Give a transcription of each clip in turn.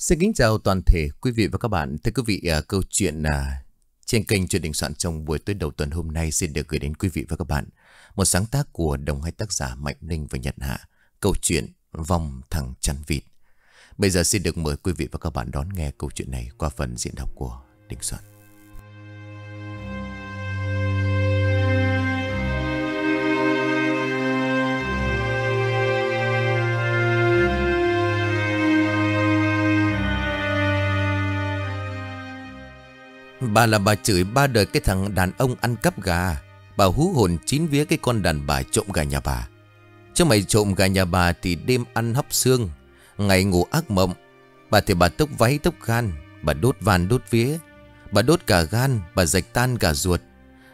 Xin kính chào toàn thể quý vị và các bạn. Thưa quý vị, uh, câu chuyện uh, trên kênh truyền đình soạn trong buổi tối đầu tuần hôm nay xin được gửi đến quý vị và các bạn. Một sáng tác của đồng hai tác giả Mạnh Ninh và Nhật Hạ. Câu chuyện Vòng Thằng Chăn Vịt. Bây giờ xin được mời quý vị và các bạn đón nghe câu chuyện này qua phần diễn đọc của Đình Soạn. Bà là bà chửi ba đời cái thằng đàn ông ăn cắp gà. Bà hú hồn chín vía cái con đàn bà trộm gà nhà bà. Chứ mày trộm gà nhà bà thì đêm ăn hấp xương, Ngày ngủ ác mộng. Bà thì bà tốc váy tốc gan, Bà đốt van đốt vía. Bà đốt cả gan, Bà rạch tan cả ruột.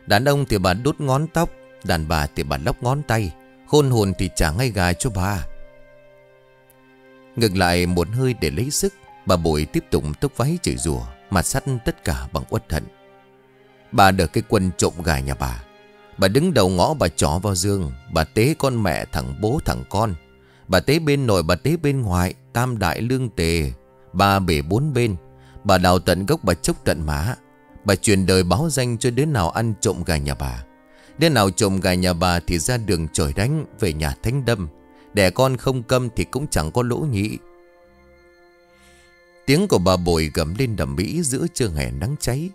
Đàn ông thì bà đốt ngón tóc, Đàn bà thì bà lóc ngón tay. Khôn hồn thì trả ngay gà cho bà. Ngừng lại, một hơi để lấy sức, Bà bội tiếp tục tốc váy chửi rủa mà sắt tất cả bằng uất hận Bà được cái quân trộm gà nhà bà. Bà đứng đầu ngõ bà trỏ vào giường. Bà tế con mẹ thằng bố thằng con. Bà tế bên nội, bà tế bên ngoại Tam đại lương tề. Ba bể bốn bên. Bà đào tận gốc, bà chốc tận má. Bà truyền đời báo danh cho đứa nào ăn trộm gà nhà bà. Đứa nào trộm gà nhà bà thì ra đường trời đánh Về nhà thánh đâm. Đẻ con không câm thì cũng chẳng có lỗ nhị. Tiếng của bà bồi gầm lên đầm mỹ giữa trưa hè nắng cháy.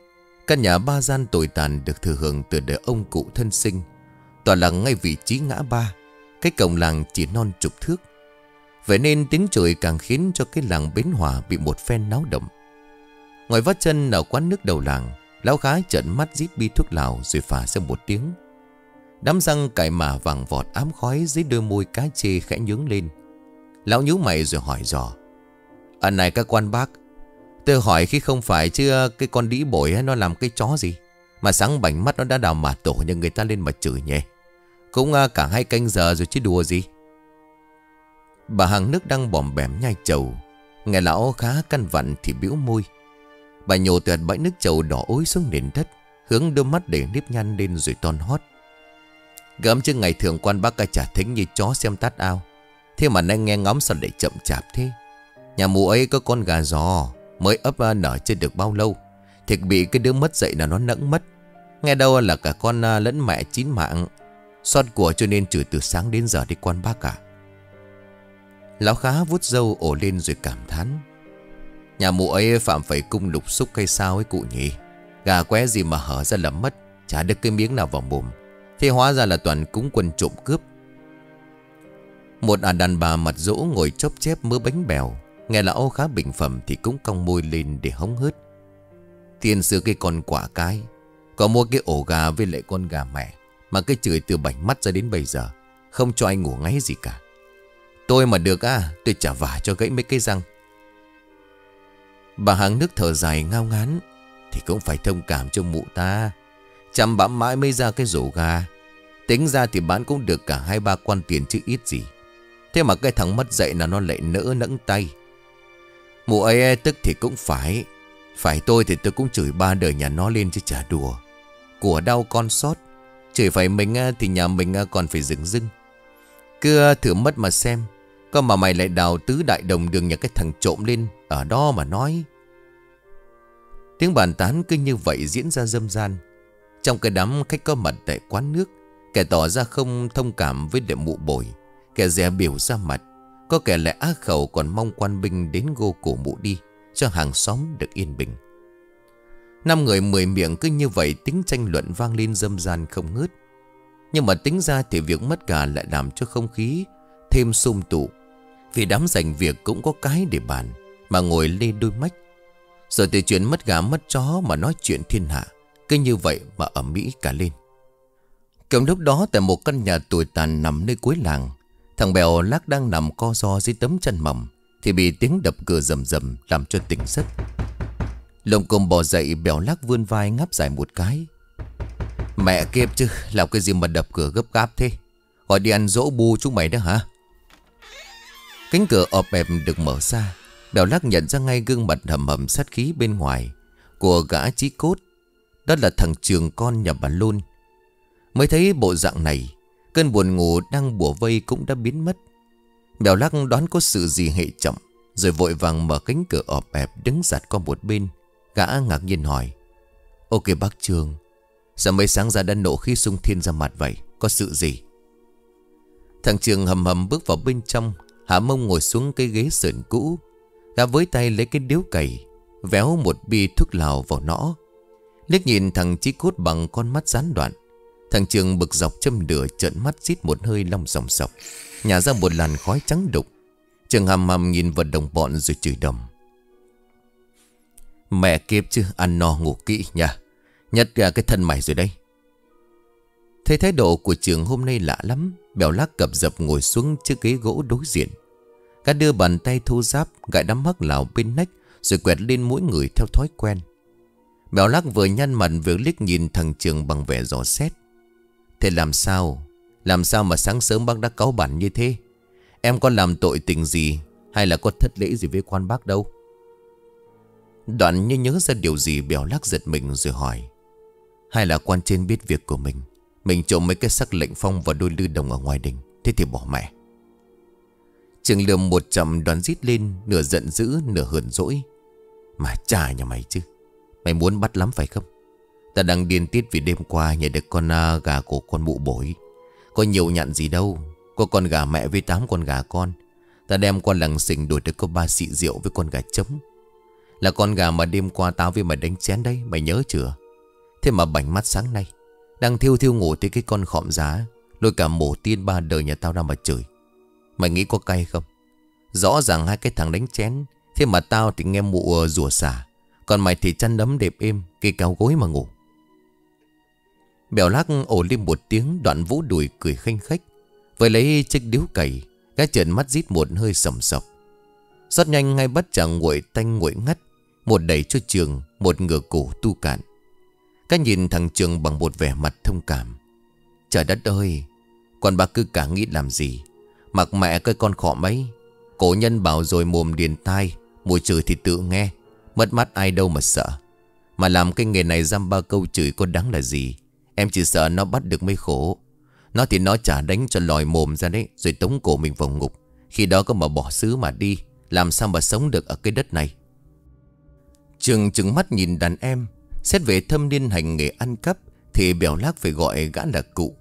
Căn nhà ba gian tồi tàn được thừa hưởng từ đời ông cụ thân sinh. Tòa lặng ngay vị trí ngã ba. Cái cổng làng chỉ non chục thước. Vậy nên tiếng trời càng khiến cho cái làng Bến Hòa bị một phen náo động. Ngoài vắt chân ở quán nước đầu làng, lão khá trợn mắt rít bi thuốc lào rồi phả ra một tiếng. Đám răng cải mà vàng vọt ám khói dưới đôi môi cá chê khẽ nhướng lên. Lão nhíu mày rồi hỏi dò. À này các quan bác, Tôi hỏi khi không phải chứ, cái con đĩ bổi nó làm cái chó gì? Mà sáng bảnh mắt nó đã đào mạt tổ nhưng người ta lên mà chửi nhé Cũng à, cả hai canh giờ rồi chứ đùa gì. Bà hàng nước đang bòm bẻm nhai chầu. Nghe lão khá căn vặn thì bĩu môi. Bà nhổ tuyệt bãi nước chầu đỏ ối xuống nền đất, Hướng đôi mắt để nếp nhăn lên rồi ton hót. Gấm chứ ngày thường quan bác ca chả thính như chó xem tát ao. Thế mà nay nghe ngóng sao lại chậm chạp thế? Nhà mụ ấy có con gà giò, Mới ấp nở chưa được bao lâu thiệt bị cái đứa mất dậy là nó nẫng mất. Nghe đâu là cả con à, lẫn mẹ chín mạng. Xót của cho nên chửi từ sáng đến giờ đi quan bác cả. Lão khá vút dâu ổ lên rồi cảm thán. Nhà mụ ấy phạm phải cung lục xúc hay sao ấy cụ nhỉ? Gà qué gì mà hở ra lầm mất, Chả được cái miếng nào vào mồm. Thế hóa ra là toàn cúng quân trộm cướp. Một à đàn bà mặt rỗ ngồi chóp chép mớ bánh bèo. Nghe lão khá bình phẩm thì cũng cong môi lên để hóng hớt. Tiền sửa cái con quả cái, Có mua cái ổ gà với lại con gà mẹ, Mà cái chửi từ bảnh mắt ra đến bây giờ, Không cho anh ngủ ngáy gì cả. Tôi mà được à Tôi trả vả cho gãy mấy cái răng. Bà hàng nước thở dài ngao ngán, Thì cũng phải thông cảm cho mụ ta. Chăm bám mãi mới ra cái rổ gà. Tính ra thì bán cũng được cả hai ba quan tiền chứ ít gì. Thế mà cái thằng mất dậy là nó lại nỡ nẫng tay. Mụ ấy tức thì cũng phải. Phải tôi thì tôi cũng chửi ba đời nhà nó lên chứ chả đùa. Của đau con sót. Chửi phải mình thì nhà mình còn phải dừng dưng. Cứ thử mất mà xem, Có mà mày lại đào tứ đại đồng đường nhà cái thằng trộm lên Ở đó mà nói. Tiếng bàn tán cứ như vậy diễn ra dâm gian. Trong cái đám khách có mặt tại quán nước, Kẻ tỏ ra không thông cảm với đệ mụ bồi. Kẻ rẻ biểu ra mặt có kẻ lại ác khẩu còn mong quan binh đến gô cổ mụ đi, Cho hàng xóm được yên bình. Năm người mười miệng cứ như vậy, tính tranh luận vang lên dâm gian không ngớt. Nhưng mà tính ra thì việc mất gà lại làm cho không khí thêm sum tụ. Vì đám giành việc cũng có cái để bàn, Mà ngồi lê đôi mách Rồi từ chuyện mất gà mất chó mà nói chuyện thiên hạ, Cứ như vậy mà ở Mỹ cả lên. Cầm lúc đó tại một căn nhà tuổi tàn nằm nơi cuối làng Thằng Bèo lác đang nằm co ro dưới tấm chân mầm Thì bị tiếng đập cửa rầm rầm làm cho tỉnh giấc. Lồng cồm bò dậy, Bèo lác vươn vai ngáp dài một cái. Mẹ kiếp chứ, Làm cái gì mà đập cửa gấp gáp thế? Gọi đi ăn dỗ bu chúng mày đó hả? Cánh cửa ọp ẹp được mở ra, Bèo lắc nhận ra ngay gương mặt hầm hầm sát khí bên ngoài Của gã trí cốt. Đó là thằng trường con nhà bà Lôn. Mới thấy bộ dạng này Cơn buồn ngủ đang bùa vây cũng đã biến mất. Bèo lắc đoán có sự gì hệ trọng, Rồi vội vàng mở cánh cửa ọp ẹp đứng giặt qua một bên. Gã ngạc nhiên hỏi Ok bác Trường, Sao mấy sáng ra đã nổ khi sung thiên ra mặt vậy? Có sự gì? Thằng Trường hầm hầm bước vào bên trong, Hạ mông ngồi xuống cái ghế sườn cũ. Gã với tay lấy cái điếu cày, Véo một bi thuốc lào vào nó. Liếc nhìn thằng Chí Cốt bằng con mắt gián đoạn Thằng Trường bực dọc châm lửa, trợn mắt rít một hơi long sòng sọc. Nhả ra một làn khói trắng đục. Trường hầm hầm nhìn vào đồng bọn rồi chửi đầm. Mẹ kiếp chứ, ăn no ngủ kỹ nha. Nhất ra cái thân mày rồi đây Thấy thái độ của trường hôm nay lạ lắm. Bèo lắc cập dập ngồi xuống chiếc ghế gỗ đối diện. Cả đưa bàn tay thu giáp, Gãi đắm hắc lào bên nách, Rồi quẹt lên mỗi người theo thói quen. Bèo lắc vừa nhăn mặt vừa liếc nhìn thằng trường bằng vẻ giò xét. Thế làm sao? Làm sao mà sáng sớm bác đã cáu bản như thế? Em có làm tội tình gì Hay là có thất lễ gì với quan bác đâu? Đoạn như nhớ ra điều gì bèo lắc giật mình rồi hỏi. Hay là quan trên biết việc của mình? Mình trộm mấy cái sắc lệnh phong và đôi lư đồng ở ngoài đình, Thế thì bỏ mẹ. Trường lườm một chậm đoán rít lên, Nửa giận dữ, nửa hờn dỗi. Mà trả nhà mày chứ, Mày muốn bắt lắm phải không? Ta đang điên tiết vì đêm qua Nhảy được con uh, gà của con mụ bổi Có nhiều nhận gì đâu. Có con gà mẹ với tám con gà con. Ta đem con lằng xình đổi được có ba xị rượu với con gà trống. Là con gà mà đêm qua tao với mày đánh chén đấy Mày nhớ chưa? Thế mà bảnh mắt sáng nay Đang thiêu thiêu ngủ tới cái con khọm giá Lôi cả mổ tiên ba đời nhà tao ra mà chửi. Mày nghĩ có cay không? Rõ ràng hai cái thằng đánh chén Thế mà tao thì nghe mụ à, rủa xả. Còn mày thì chăn đấm đẹp êm Cây cao gối mà ngủ. Bèo lắc ổ lên một tiếng, Đoạn vũ đùi cười khanh khách. Với lấy chiếc điếu cày, Cái trợn mắt rít một hơi sầm sọc. Rất nhanh, ngay bắt chàng nguội tanh nguội ngắt, Một đẩy cho trường, Một ngửa cổ tu cạn. Cái nhìn thằng trường bằng một vẻ mặt thông cảm. Trời đất ơi Còn bà cứ cả nghĩ làm gì? Mặc mẹ coi con khọ mấy. Cổ nhân bảo rồi mồm điền tai, Mùi chửi thì tự nghe. Mất mắt ai đâu mà sợ. Mà làm cái nghề này giam ba câu chửi có đáng là gì? Em chỉ sợ nó bắt được mấy khổ. Nó thì nó trả đánh cho lòi mồm ra đấy, Rồi tống cổ mình vào ngục. Khi đó có mà bỏ xứ mà đi, Làm sao mà sống được ở cái đất này? Trường trừng mắt nhìn đàn em, Xét về thâm niên hành nghề ăn cắp Thì bèo lác phải gọi gã là cụ.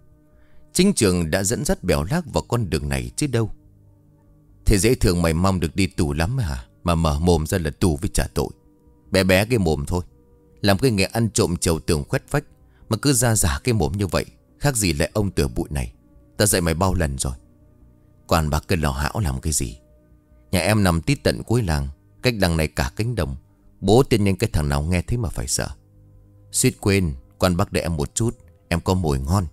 Chính trường đã dẫn dắt bèo lác vào con đường này chứ đâu. Thế dễ thường mày mong được đi tù lắm hả? Mà mở mồm ra là tù với trả tội. Bé bé cái mồm thôi. Làm cái nghề ăn trộm trầu tường khuét vách mà cứ ra giả cái mồm như vậy, Khác gì lại ông tửa bụi này. Ta dạy mày bao lần rồi. Quản bác cái lò hão làm cái gì? Nhà em nằm tít tận cuối làng, Cách đằng này cả cánh đồng. Bố tiên nhân cái thằng nào nghe thấy mà phải sợ. Suýt quên Quan bác để em một chút, Em có mồi ngon.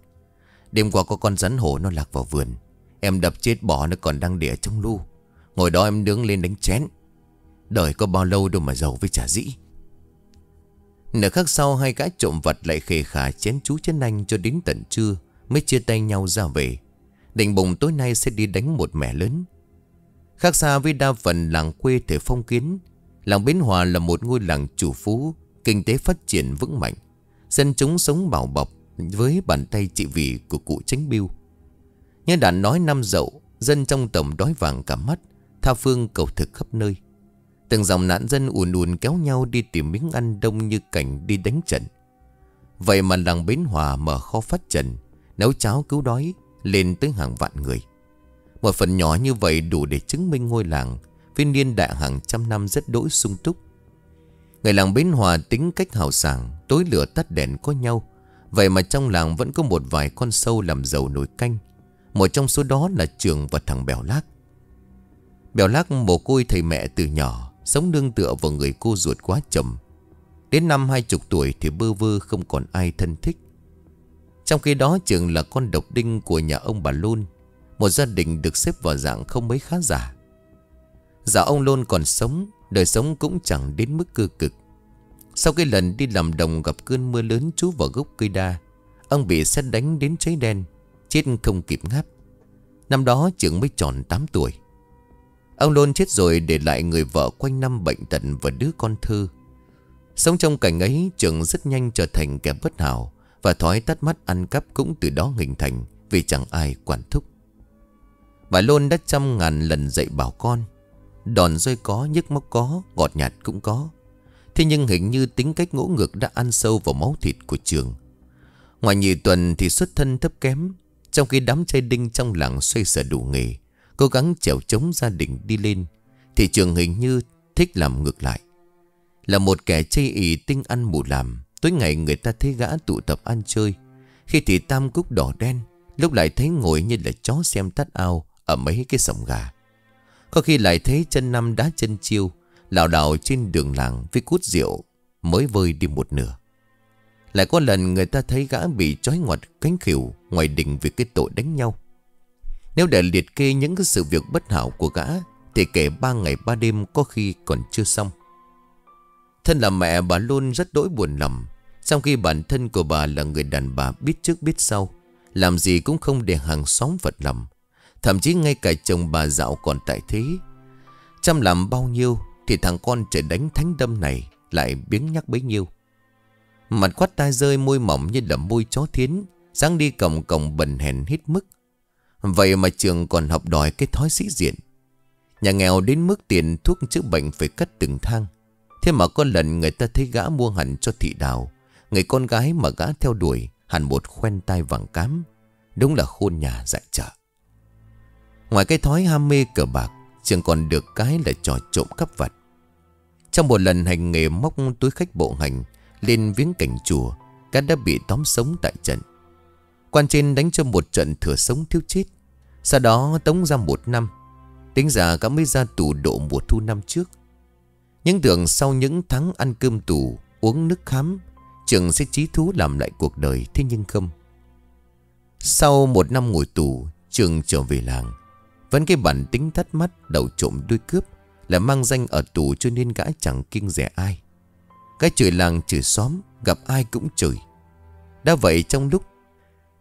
Đêm qua có con rắn hổ nó lạc vào vườn. Em đập chết bỏ nó còn đang để trong lu. Ngồi đó em đứng lên đánh chén. Đời có bao lâu đâu mà giàu với trả dĩ. Nửa khắc sau, hai gã trộm vật lại khề khả chén chú chén anh cho đến tận trưa, Mới chia tay nhau ra về. Định bụng tối nay sẽ đi đánh một mẻ lớn. Khác xa với đa phần làng quê thể phong kiến, Làng Bến Hòa là một ngôi làng chủ phú, Kinh tế phát triển vững mạnh. Dân chúng sống bảo bọc Với bàn tay trị vì của cụ tránh biêu. Như đã nói năm dậu, Dân trong tổng đói vàng cả mắt, Tha phương cầu thực khắp nơi. Từng dòng nạn dân ùn ùn kéo nhau đi tìm miếng ăn đông như cảnh đi đánh trận. Vậy mà làng Bến Hòa mở kho phát trần, Nấu cháo cứu đói, lên tới hàng vạn người. Một phần nhỏ như vậy đủ để chứng minh ngôi làng Với niên đại hàng trăm năm rất đỗi sung túc. Người làng Bến Hòa tính cách hào sảng, Tối lửa tắt đèn có nhau. Vậy mà trong làng vẫn có một vài con sâu làm dầu nổi canh. Một trong số đó là Trường và thằng Bèo Lác. Bèo Lác mồ côi thầy mẹ từ nhỏ Sống nương tựa vào người cô ruột quá chậm. Đến năm hai chục tuổi thì bơ vơ không còn ai thân thích. Trong khi đó Trường là con độc đinh của nhà ông bà Lôn, Một gia đình được xếp vào dạng không mấy khá giả. Giả ông Lôn còn sống, Đời sống cũng chẳng đến mức cơ cực. Sau cái lần đi làm đồng gặp cơn mưa lớn trú vào gốc cây đa, Ông bị xét đánh đến cháy đen, Chết không kịp ngáp. Năm đó trường mới tròn 8 tuổi. Ông Lôn chết rồi để lại người vợ quanh năm bệnh tật và đứa con thơ Sống trong cảnh ấy trường rất nhanh trở thành kẻ bất hảo Và thói tắt mắt ăn cắp cũng từ đó hình thành Vì chẳng ai quản thúc. Bà Lôn đã trăm ngàn lần dạy bảo con Đòn rơi có, nhức móc có, ngọt nhạt cũng có. Thế nhưng hình như tính cách ngỗ ngược đã ăn sâu vào máu thịt của trường. Ngoài nhị tuần thì xuất thân thấp kém Trong khi đám trai đinh trong làng xoay sở đủ nghề Cố gắng chèo chống gia đình đi lên Thì trường hình như thích làm ngược lại. Là một kẻ chây ý tinh ăn mù làm, Tối ngày người ta thấy gã tụ tập ăn chơi. Khi thì tam cúc đỏ đen, Lúc lại thấy ngồi như là chó xem tắt ao, Ở mấy cái sòng gà. Có khi lại thấy chân năm đá chân chiêu, lảo đảo trên đường làng với cút rượu, Mới vơi đi một nửa. Lại có lần người ta thấy gã bị trói ngoặt cánh khỉu, Ngoài đình vì cái tội đánh nhau. Nếu để liệt kê những cái sự việc bất hảo của gã, Thì kể ba ngày ba đêm có khi còn chưa xong. Thân là mẹ, bà luôn rất đỗi buồn lòng, Trong khi bản thân của bà là người đàn bà biết trước biết sau, Làm gì cũng không để hàng xóm vật lòng. Thậm chí ngay cả chồng bà dạo còn tại thế. Chăm làm bao nhiêu Thì thằng con trời đánh thánh đâm này Lại biếng nhắc bấy nhiêu. Mặt quát tai rơi môi mỏng như là môi chó thiến, dáng đi cổng cổng bần hèn hít mức. Vậy mà trường còn học đòi cái thói sĩ diện. Nhà nghèo đến mức tiền thuốc chữa bệnh phải cất từng thang. Thế mà có lần người ta thấy gã mua hẳn cho thị đào. Người con gái mà gã theo đuổi, Hẳn một khoen tai vàng cám. Đúng là khôn nhà dạy trợ Ngoài cái thói ham mê cờ bạc, Trường còn được cái là trò trộm cắp vặt. Trong một lần hành nghề móc túi khách bộ hành, Lên viếng cảnh chùa Cá đã bị tóm sống tại trận. Quan trên đánh cho một trận thừa sống thiếu chết. Sau đó tống ra một năm, Tính ra cả mới ra tù độ mùa thu năm trước. Nhưng tưởng sau những tháng ăn cơm tù, Uống nước khám Trường sẽ trí thú làm lại cuộc đời, Thế nhưng không. Sau một năm ngồi tù, Trường trở về làng, Vẫn cái bản tính thắt mắt, Đầu trộm đuôi cướp, Là mang danh ở tù cho nên gã chẳng kinh rẻ ai. Cái chửi làng chửi xóm, Gặp ai cũng chửi Đã vậy trong lúc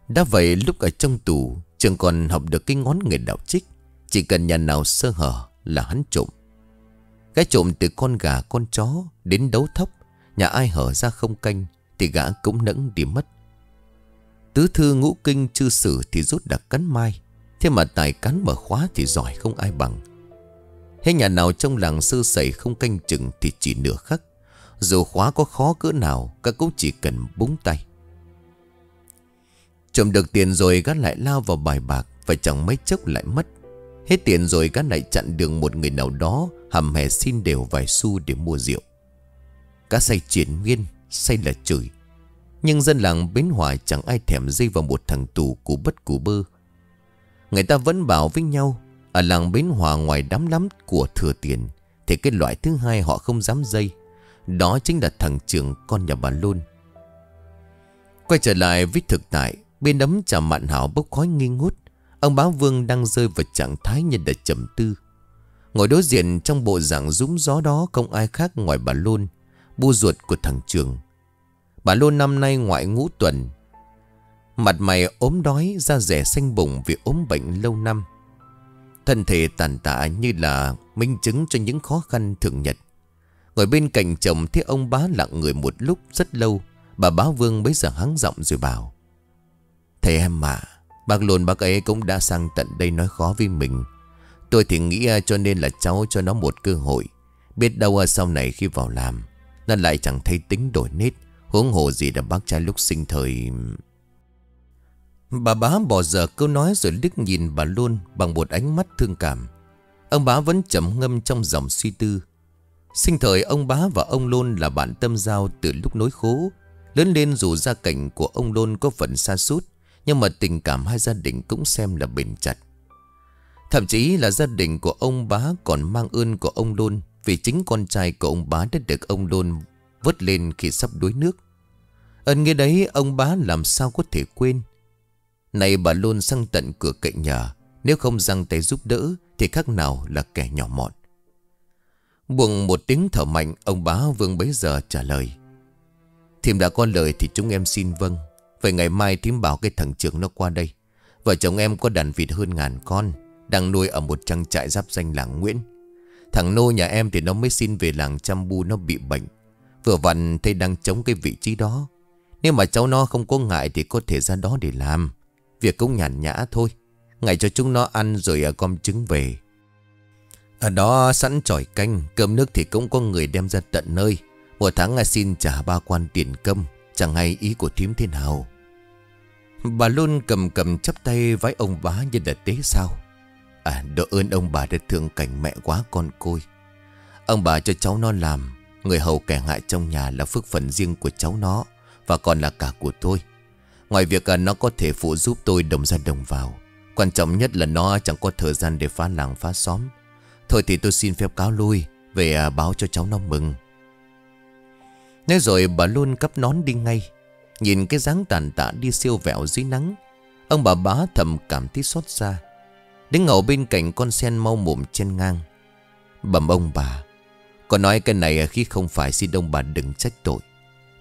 đã vậy lúc ở trong tù, Trường còn học được cái ngón người đạo trích. Chỉ cần nhà nào sơ hở là hắn trộm. Cái trộm từ con gà, con chó Đến đấu thóc. Nhà ai hở ra không canh Thì gã cũng nẫng đi mất. Tứ thư ngũ kinh chư sử Thì rút đặc cắn mai. Thế mà tài cắn mở khóa thì giỏi không ai bằng. Hay nhà nào trong làng sơ sẩy không canh chừng Thì chỉ nửa khắc. Dù khóa có khó cỡ nào, Các cũng chỉ cần búng tay. Trộm được tiền rồi gã lại lao vào bài bạc Và chẳng mấy chốc lại mất. Hết tiền rồi gã lại chặn đường một người nào đó, Hầm hè xin đều vài xu để mua rượu. Cá say triển miên, Say là chửi. Nhưng dân làng Bến Hòa chẳng ai thèm dây vào một thằng tù cú bất cú bơ. Người ta vẫn bảo với nhau, Ở làng Bến Hòa ngoài đám lắm của thừa tiền, Thì cái loại thứ hai họ không dám dây. Đó chính là thằng trưởng con nhà bà Lôn. Quay trở lại với thực tại Bên ấm trà mạn hảo bốc khói nghi ngút. Ông báo vương đang rơi vào trạng thái như đã trầm tư. Ngồi đối diện trong bộ dạng rúng gió đó Không ai khác ngoài bà Lôn, Bu ruột của thằng Trường. Bà Lôn năm nay ngoại ngũ tuần. Mặt mày ốm đói, Da rẻ xanh bụng vì ốm bệnh lâu năm. Thân thể tàn tạ như là Minh chứng cho những khó khăn thường nhật. Ngồi bên cạnh chồng Thấy ông bá lặng người một lúc rất lâu, Bà bá vương bấy giờ hắng giọng rồi bảo. Thầy em mà. Bác Lôn bác ấy cũng đã sang tận đây nói khó với mình. Tôi thì nghĩ à, cho nên là cháu cho nó một cơ hội. Biết đâu à, sau này khi vào làm, Nó lại chẳng thấy tính đổi nết. Huống hồ gì đã bác trai lúc sinh thời. Bà bá bỏ giờ câu nói rồi liếc nhìn bà luôn Bằng một ánh mắt thương cảm. Ông bá vẫn chậm ngâm trong dòng suy tư. Sinh thời ông bá và ông Lôn là bạn tâm giao từ lúc nối khố. Lớn lên dù gia cảnh của ông Lôn có phần xa sút nhưng mà tình cảm hai gia đình cũng xem là bền chặt. Thậm chí là gia đình của ông bá còn mang ơn của ông Đôn, Vì chính con trai của ông bá đã được ông Đôn vớt lên khi sắp đuối nước. Ơn nghe đấy, ông bá làm sao có thể quên? Này bà luôn sang tận cửa cạnh nhà, Nếu không răng tay giúp đỡ, Thì khác nào là kẻ nhỏ mọn. Buông một tiếng thở mạnh, Ông bá vương bấy giờ trả lời. Thìm đã có lời thì chúng em xin vâng. Vậy ngày mai thím bảo cái thằng trưởng nó qua đây. Vợ chồng em có đàn vịt hơn ngàn con Đang nuôi ở một trang trại giáp danh làng Nguyễn. Thằng nô nhà em thì nó mới xin về làng chăm bu nó bị bệnh. Vừa vặn thầy đang chống cái vị trí đó. Nếu mà cháu nó không có ngại Thì có thể ra đó để làm. Việc cũng nhàn nhã thôi. Ngày cho chúng nó ăn rồi à, con trứng về. Ở đó sẵn tròi canh Cơm nước thì cũng có người đem ra tận nơi. Một tháng à, xin trả ba quan tiền công Chẳng hay ý của thím thế nào. Bà luôn cầm cầm chắp tay với ông bá như là tế sao. À độ ơn ông bà đã thương cảnh mẹ quá con côi. Ông bà cho cháu nó làm Người hầu kẻ hại trong nhà là phước phần riêng của cháu nó Và còn là cả của tôi. Ngoài việc à, nó có thể phụ giúp tôi đồng ra đồng vào Quan trọng nhất là nó chẳng có thời gian để phá làng phá xóm. Thôi thì tôi xin phép cáo lui Về à, báo cho cháu nó mừng. Nói rồi bà luôn cấp nón đi ngay. Nhìn cái dáng tàn tạ đi siêu vẹo dưới nắng, Ông bà bá thầm cảm thấy xót xa. Đứng ngầu bên cạnh con sen mau mồm trên ngang. Bẩm ông bà Còn nói cái này khi không phải xin ông bà đừng trách tội.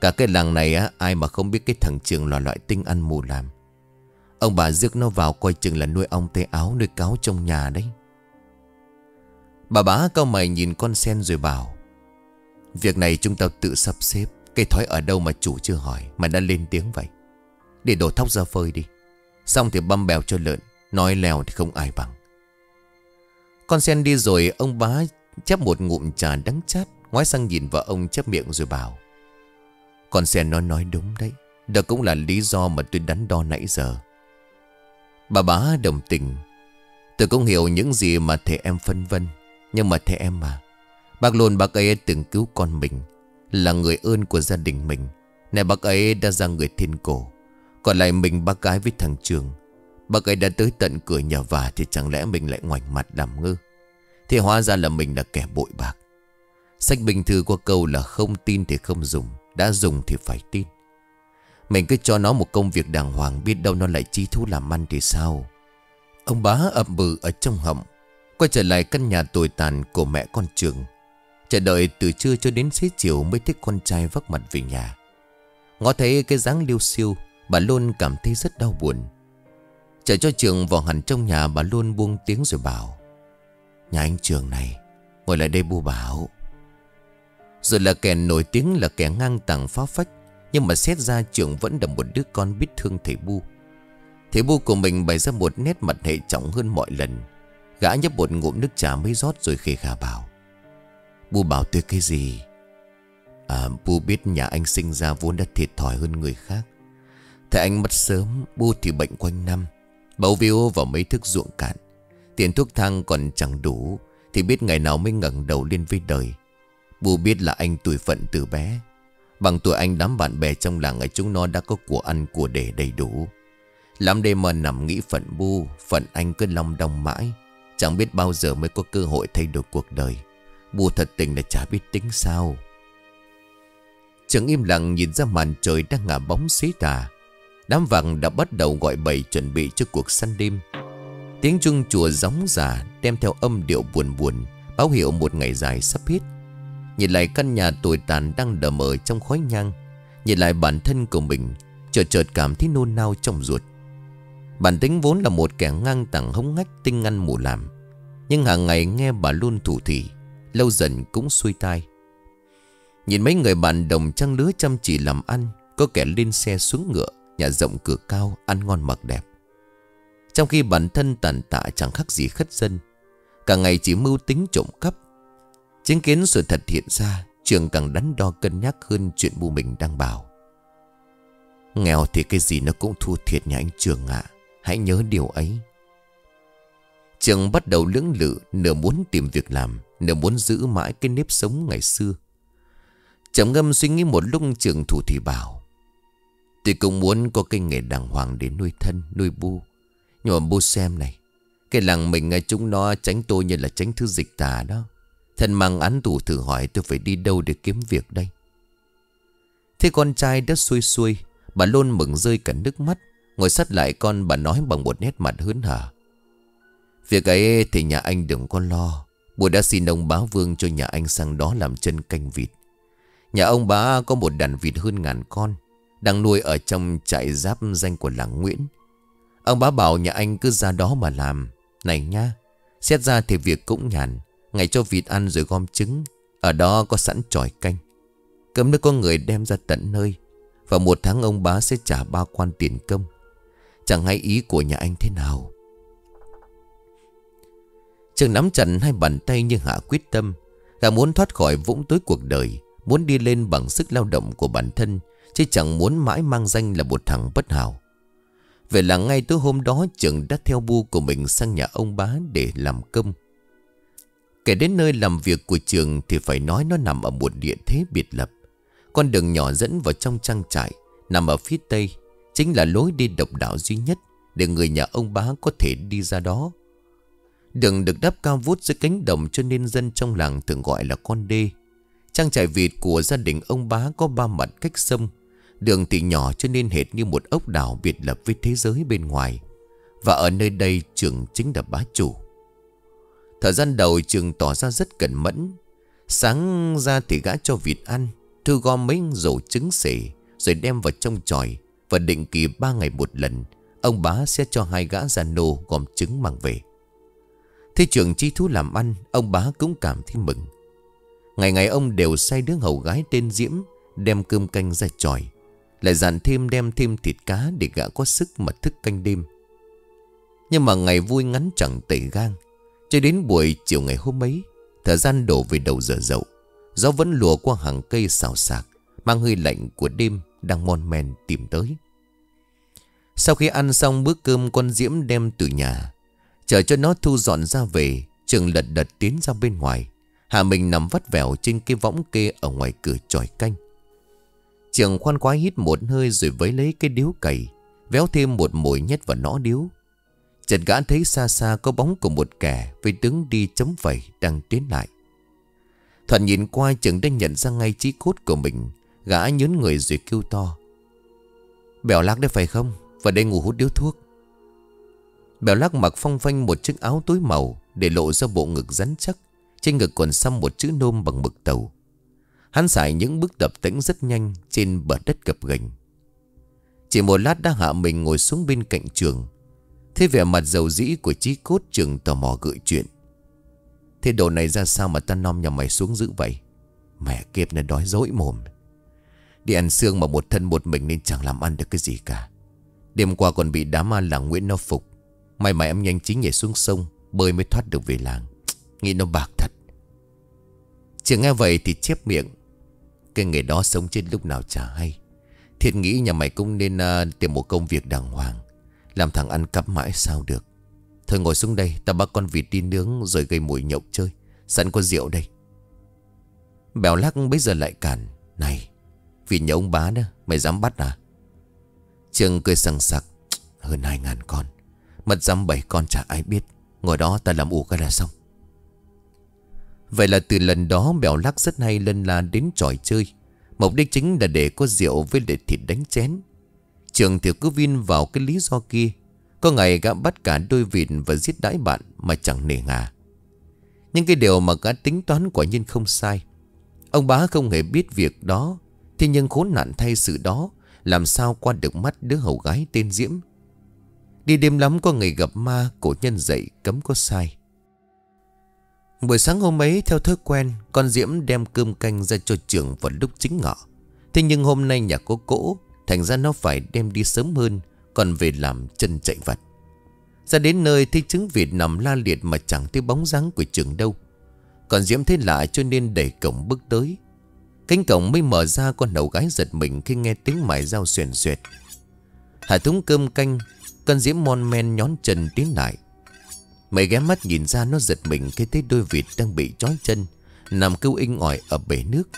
Cả cái làng này á, ai mà không biết cái thằng trường là loại tinh ăn mù làm. Ông bà rước nó vào coi chừng là nuôi ong tê áo, nuôi cáo trong nhà đấy. Bà bá cao mày nhìn con sen rồi bảo Việc này chúng ta tự sắp xếp. Cây thói ở đâu mà chủ chưa hỏi, Mà đã lên tiếng vậy? Để đổ thóc ra phơi đi. Xong thì băm bèo cho lợn, Nói lèo thì không ai bằng. Con sen đi rồi, ông bá chép một ngụm trà đắng chát, Ngoái sang nhìn vợ ông chép miệng rồi bảo, Con sen nó nói đúng đấy. Đó cũng là lý do mà tôi đắn đo nãy giờ. Bà bá đồng tình, Tôi cũng hiểu những gì mà thầy em phân vân, Nhưng mà thầy em mà Bác luôn bác ấy từng cứu con mình, Là người ơn của gia đình mình. Này, bác ấy đã ra người thiên cổ. Còn lại mình, bác gái với thằng Trường, Bác ấy đã tới tận cửa nhà và Thì chẳng lẽ mình lại ngoảnh mặt làm ngơ? Thì hóa ra là mình là kẻ bội bạc. Sách bình thư có câu là không tin thì không dùng, Đã dùng thì phải tin. Mình cứ cho nó một công việc đàng hoàng, Biết đâu nó lại chi thú làm ăn thì sao? Ông bá ậm bự ở trong họng Quay trở lại căn nhà tồi tàn của mẹ con Trường. Chờ đợi từ trưa cho đến xế chiều Mới thích con trai vác mặt về nhà. Ngó thấy cái dáng liêu siêu, Bà luôn cảm thấy rất đau buồn. Chờ cho Trường vào hẳn trong nhà, Bà luôn buông tiếng rồi bảo, Nhà anh Trường này, Ngồi lại đây bu bảo. Rồi là kẻ nổi tiếng, là kẻ ngang tàng phá phách, Nhưng mà xét ra Trường vẫn là một đứa con biết thương thầy bu. Thầy bu của mình bày ra một nét mặt hệ trọng hơn mọi lần. Gã nhấp một ngụm nước trà mới rót rồi khề khà bảo Bu bảo tôi cái gì? À Bu biết nhà anh sinh ra vốn đã thiệt thòi hơn người khác. Thầy anh mất sớm Bu thì bệnh quanh năm. Bầu viêu vào mấy thức ruộng cạn. Tiền thuốc thang còn chẳng đủ, Thì biết ngày nào mới ngẩng đầu lên với đời. Bu biết là anh tuổi phận từ bé. Bằng tuổi anh đám bạn bè trong làng ấy chúng nó đã có của ăn của để đầy đủ. Lắm đêm mà nằm nghĩ phận bu Phận anh cứ lòng đong mãi. Chẳng biết bao giờ mới có cơ hội thay đổi cuộc đời. Bu thật tình là chả biết tính sao. Trường im lặng nhìn ra màn trời đang ngả bóng xế tà Đám vàng đã bắt đầu gọi bầy chuẩn bị cho cuộc săn đêm. Tiếng chuông chùa gióng giả đem theo âm điệu buồn buồn, Báo hiệu một ngày dài sắp hết. Nhìn lại căn nhà tồi tàn đang đờ mờ trong khói nhang. Nhìn lại bản thân của mình, Chợt chợt cảm thấy nôn nao trong ruột. Bản tính vốn là một kẻ ngang tàng hống ngách, tinh ngăn mù làm Nhưng hàng ngày nghe bà luôn thủ thỉ. Lâu dần cũng xuôi tai. Nhìn mấy người bạn đồng trang lứa chăm chỉ làm ăn, Có kẻ lên xe xuống ngựa, Nhà rộng cửa cao, Ăn ngon mặc đẹp. Trong khi bản thân tàn tạ chẳng khác gì khất dân, Cả ngày chỉ mưu tính trộm cắp. Chứng kiến sự thật hiện ra, Trường càng đắn đo cân nhắc hơn Chuyện bu mình đang bảo. Nghèo thì cái gì nó cũng thua thiệt nhà anh Trường ạ, Hãy nhớ điều ấy. Trường bắt đầu lưỡng lự Nửa muốn tìm việc làm Nửa muốn giữ mãi cái nếp sống ngày xưa. Trầm ngâm suy nghĩ một lúc trường thủ thì bảo Tôi cũng muốn có cái nghề đàng hoàng để nuôi thân, nuôi bu Nhưng mà bu xem này Cái làng mình chúng nó tránh tôi như là tránh thứ dịch tà đó. Thân mang án tù thử hỏi tôi phải đi đâu để kiếm việc đây? Thế con trai đất xuôi xuôi Bà luôn mừng rơi cả nước mắt Ngồi sát lại con bà nói bằng một nét mặt hớn hở. Việc ấy thì nhà anh đừng có lo. Bùa đã xin ông bá vương cho nhà anh sang đó làm chân canh vịt. Nhà ông bá có một đàn vịt hơn ngàn con, Đang nuôi ở trong trại giáp danh của làng Nguyễn. Ông bá bảo nhà anh cứ ra đó mà làm. Này nha, Xét ra thì việc cũng nhàn. Ngày cho vịt ăn rồi gom trứng, Ở đó có sẵn tròi canh. Cơm nước có người đem ra tận nơi, Và một tháng ông bá sẽ trả ba quan tiền công. Chẳng hay ý của nhà anh thế nào? Trường nắm chặt hai bàn tay như hạ quyết tâm. Gã muốn thoát khỏi vũng tối cuộc đời, Muốn đi lên bằng sức lao động của bản thân, Chứ chẳng muốn mãi mang danh là một thằng bất hảo. Vậy là ngay tối hôm đó, Trường đã theo bu của mình sang nhà ông bá để làm công. Kể đến nơi làm việc của trường Thì phải nói nó nằm ở một địa thế biệt lập. Con đường nhỏ dẫn vào trong trang trại, Nằm ở phía tây, Chính là lối đi độc đạo duy nhất Để người nhà ông bá có thể đi ra đó. Đường được đắp cao vút dưới cánh đồng Cho nên dân trong làng thường gọi là con đê. Trang trại vịt của gia đình ông bá có ba mặt cách sông. Đường thì nhỏ cho nên hệt như một ốc đảo biệt lập với thế giới bên ngoài. Và ở nơi đây trường chính là bá chủ. Thời gian đầu trường tỏ ra rất cẩn mẫn. Sáng ra thì gã cho vịt ăn, Thu gom mấy rổ trứng sể, Rồi đem vào trong tròi Và định kỳ ba ngày một lần. Ông bá sẽ cho hai gã gia nô gom trứng mang về. Thế trường chi thú làm ăn, Ông bá cũng cảm thấy mừng. Ngày ngày ông đều say đứa hầu gái tên Diễm Đem cơm canh ra tròi Lại dặn thêm đem thêm thịt cá Để gã có sức mà thức canh đêm. Nhưng mà ngày vui ngắn chẳng tẩy gang, Cho đến buổi chiều ngày hôm ấy, Thời gian đổ về đầu giờ dậu, Gió vẫn lùa qua hàng cây xào xạc, Mang hơi lạnh của đêm Đang mon men tìm tới. Sau khi ăn xong bữa cơm, Con Diễm đem từ nhà Chờ cho nó thu dọn ra về, Trường lật đật tiến ra bên ngoài. Hà mình nằm vắt vẻo trên cái võng kê Ở ngoài cửa tròi canh. Trường khoan khoái hít một hơi Rồi với lấy cái điếu cày, Véo thêm một mũi nhét vào nó điếu. Chợt gã thấy xa xa có bóng của một kẻ Với tướng đi chấm vẩy đang tiến lại. Thuận nhìn qua trường đã nhận ra ngay trí cốt của mình, Gã nhớn người rồi kêu to. Bèo lắc đấy phải không? Vào đây ngủ hút điếu thuốc. Bèo lắc mặc phong phanh một chiếc áo tối màu Để lộ ra bộ ngực rắn chắc. Trên ngực còn xăm một chữ nôm bằng mực tàu. Hắn xài những bước tập tĩnh rất nhanh Trên bờ đất gập ghềnh. Chỉ một lát đã hạ mình ngồi xuống bên cạnh trường. Thế vẻ mặt dầu dĩ của trí cốt trường tò mò gợi chuyện. Thế đồ này ra sao mà ta nom nhà mày xuống giữ vậy? Mẹ kiếp này đói dỗi mồm. Đi ăn xương mà một thân một mình nên chẳng làm ăn được cái gì cả. Đêm qua còn bị đám ma là Nguyễn nó phục. May mà em nhanh chính nhảy xuống sông Bơi mới thoát được về làng. Nghĩ nó bạc thật. Chỉ nghe vậy thì chép miệng. Cái nghề đó sống trên lúc nào chả hay. Thiệt nghĩ nhà mày cũng nên uh, tìm một công việc đàng hoàng Làm thằng ăn cắp mãi sao được. Thôi ngồi xuống đây Ta bắt con vịt đi nướng rồi gây mùi nhậu chơi. Sẵn có rượu đây. Bèo lắc bây giờ lại cản Này Vịt nhà ông bá đó Mày dám bắt à? Trường cười sằng sặc Hơn hai ngàn con. Mất dăm bảy con chả ai biết. Ngồi đó ta làm ủ cái là xong. Vậy là từ lần đó Bèo lắc rất hay lân la đến tròi chơi. Mục đích chính là để có rượu với để thịt đánh chén. Trường thì cứ vin vào cái lý do kia. Có ngày gã bắt cả đôi vịt và giết đãi bạn mà chẳng nề ngà. Nhưng cái điều mà gã tính toán quả nhiên không sai. Ông bá không hề biết việc đó. Thế nhưng khốn nạn thay sự đó, Làm sao qua được mắt đứa hầu gái tên Diễm? Đi đêm lắm có người gặp ma, Cổ nhân dậy cấm có sai. Buổi sáng hôm ấy, theo thói quen, Con Diễm đem cơm canh ra cho trường vào lúc chính ngọ. Thế nhưng hôm nay nhà có cỗ, Thành ra nó phải đem đi sớm hơn, Còn về làm chân chạy vặt. Ra đến nơi, thấy trứng vịt nằm la liệt Mà chẳng thấy bóng dáng của trường đâu. Còn Diễm thấy lạ cho nên đẩy cổng bước tới. Cánh cổng mới mở ra, con đầu gái giật mình Khi nghe tiếng mải dao xuyền xuyệt Hạ thúng cơm canh con diễm mon men nhón chân tiến lại. Mày ghé mắt nhìn ra nó giật mình Khi thấy đôi vịt đang bị trói chân, Nằm kêu inh ỏi ở bể nước.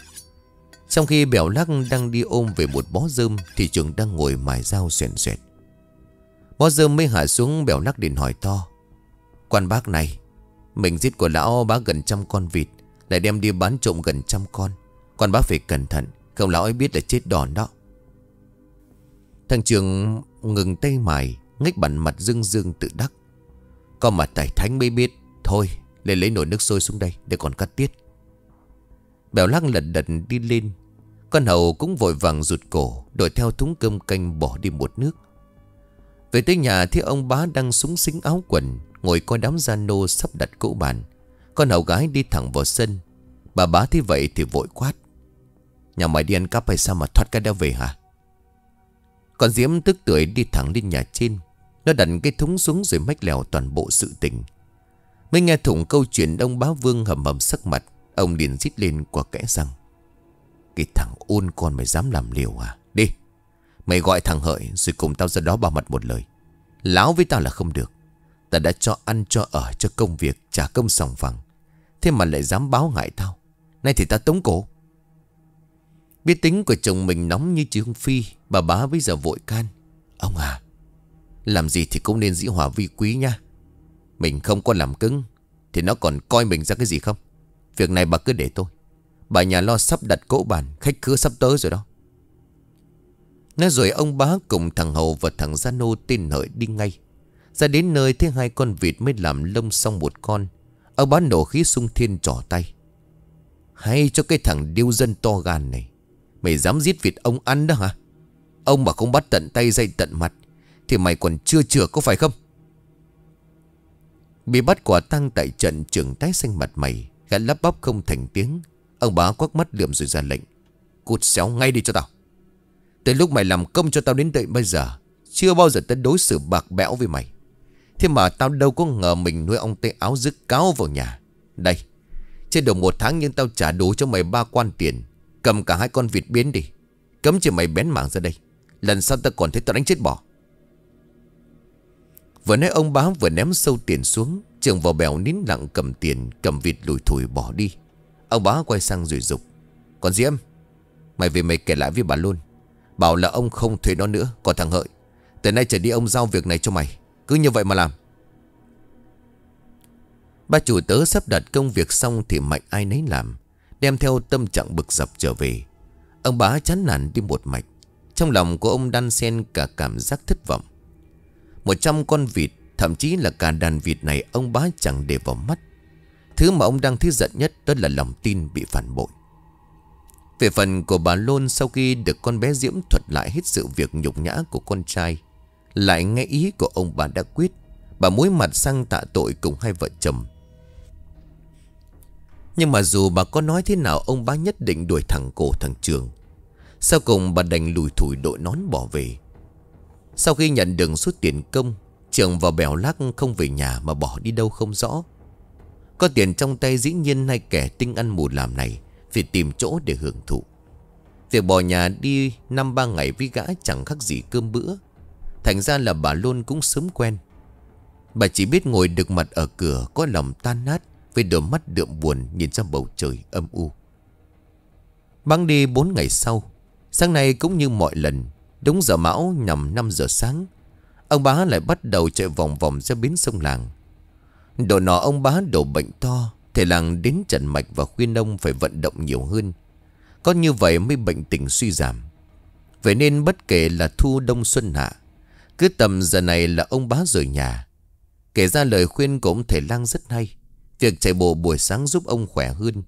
Trong khi bèo lắc đang đi ôm về một bó rơm Thì trường đang ngồi mài dao xoèn xoẹt. Bó rơm mới hạ xuống, bèo lắc điện hỏi to, Quan bác này, Mình giết của lão bá gần trăm con vịt, Lại đem đi bán trộm gần trăm con. Quan bác phải cẩn thận, Không lão ấy biết là chết đòn đó. Thằng trường ngừng tay mài Ngách bản mặt dương dương tự đắc. Có mặt tài thánh mới biết. Thôi, lên lấy nồi nước sôi xuống đây, Để còn cắt tiết. Bèo lắc lật đật đi lên. Con hầu cũng vội vàng rụt cổ Đổi theo thúng cơm canh bỏ đi một nước. Về tới nhà thì ông bá đang súng xính áo quần, Ngồi coi đám gia nô sắp đặt cỗ bàn. Con hầu gái đi thẳng vào sân. Bà bá thấy vậy thì vội quát. Nhà mày đi ăn cắp hay sao mà thoát cái đeo về hả? Con Diễm tức tuổi đi thẳng lên nhà trên nó đặt cái thúng xuống rồi mách lèo toàn bộ sự tình. Mới nghe thủng câu chuyện ông bá vương hầm hầm sắc mặt, Ông liền rít lên qua kẽ răng. Cái thằng ôn con mày dám làm liều à? Đi, Mày gọi thằng Hợi rồi cùng tao ra đó bảo mặt một lời. Láo với tao là không được. Ta đã cho ăn, cho ở, cho công việc, Trả công sòng phẳng. Thế mà lại dám báo ngại tao. Nay thì ta tống cổ. Biết tính của chồng mình nóng như trường Phi, Bà bá bây giờ vội can. Ông à làm gì thì cũng nên dĩ hòa vi quý nha. Mình không có làm cứng, Thì nó còn coi mình ra cái gì không? Việc này bà cứ để tôi. Bà nhà lo sắp đặt cỗ bàn, Khách khứa sắp tới rồi đó. Nói rồi ông bá cùng thằng Hầu và thằng Gia Nô tin hợi đi ngay. Ra đến nơi thấy hai con vịt mới làm lông xong một con. Ông bá nổ khí sung thiên trỏ tay. Hay cho cái thằng điêu dân to gan này. Mày dám giết vịt ông ăn đó hả? Ông mà không bắt tận tay dây tận mặt thì mày còn chưa chừa có phải không? Bị bắt quả tăng tại trận trường tái xanh mặt mày, Gã lắp bắp không thành tiếng. Ông bá quắc mắt liệm rồi ra lệnh, Cút xéo ngay đi cho tao. Từ lúc mày làm công cho tao đến tận bây giờ, Chưa bao giờ tao đối xử bạc bẽo với mày. Thế mà tao đâu có ngờ mình nuôi ông tê áo dứt cáo vào nhà. Đây, Trên đầu một tháng nhưng tao trả đủ cho mày ba quan tiền, Cầm cả hai con vịt biến đi. Cấm chỉ mày bén mảng ra đây, Lần sau tao còn thấy tao đánh chết bỏ. Vừa nãy ông bá vừa ném sâu tiền xuống, Trường vào bèo nín lặng cầm tiền, Cầm vịt lùi thủi bỏ đi. Ông bá quay sang rồi dục, Còn Diễm Mày về mày kể lại với bà luôn. Bảo là ông không thuê nó nữa Còn thằng Hợi. Từ nay trở đi ông giao việc này cho mày, Cứ như vậy mà làm. Ba chủ tớ sắp đặt công việc xong Thì mạnh ai nấy làm, Đem theo tâm trạng bực dập trở về. Ông bá chán nản đi một mạch, Trong lòng của ông đan xen cả cảm giác thất vọng. Một trăm con vịt, Thậm chí là cả đàn vịt này Ông bá chẳng để vào mắt. Thứ mà ông đang thấy giận nhất Đó là lòng tin bị phản bội. Về phần của bà Lôn, Sau khi được con bé Diễm thuật lại hết sự việc nhục nhã của con trai, Lại nghe ý của ông bà đã quyết, Bà mối mặt sang tạ tội cùng hai vợ chồng. Nhưng mà dù bà có nói thế nào, Ông bá nhất định đuổi thẳng cổ thằng Trường. Sau cùng bà đành lùi thủi đội nón bỏ về. Sau khi nhận được suốt tiền công, Trường vào bèo lắc không về nhà Mà bỏ đi đâu không rõ. Có tiền trong tay dĩ nhiên hay kẻ tinh ăn mù làm này Phải tìm chỗ để hưởng thụ. Việc bỏ nhà đi năm ba ngày với gã chẳng khác gì cơm bữa. Thành ra là bà luôn cũng sớm quen. Bà chỉ biết ngồi được mặt ở cửa Có lòng tan nát Với đôi mắt đượm buồn nhìn ra bầu trời âm u. Băng đi bốn ngày sau, Sáng nay cũng như mọi lần Đúng giờ mão, nhằm 5 giờ sáng, Ông bá lại bắt đầu chạy vòng vòng ra bến sông làng. Đồ nọ ông bá đổ bệnh to, Thầy làng đến trần mạch và khuyên ông phải vận động nhiều hơn. Có như vậy mới bệnh tình suy giảm. Vậy nên bất kể là thu đông xuân hạ, Cứ tầm giờ này là ông bá rời nhà. Kể ra lời khuyên của ông thầy lang rất hay. Việc chạy bộ buổi sáng giúp ông khỏe hơn,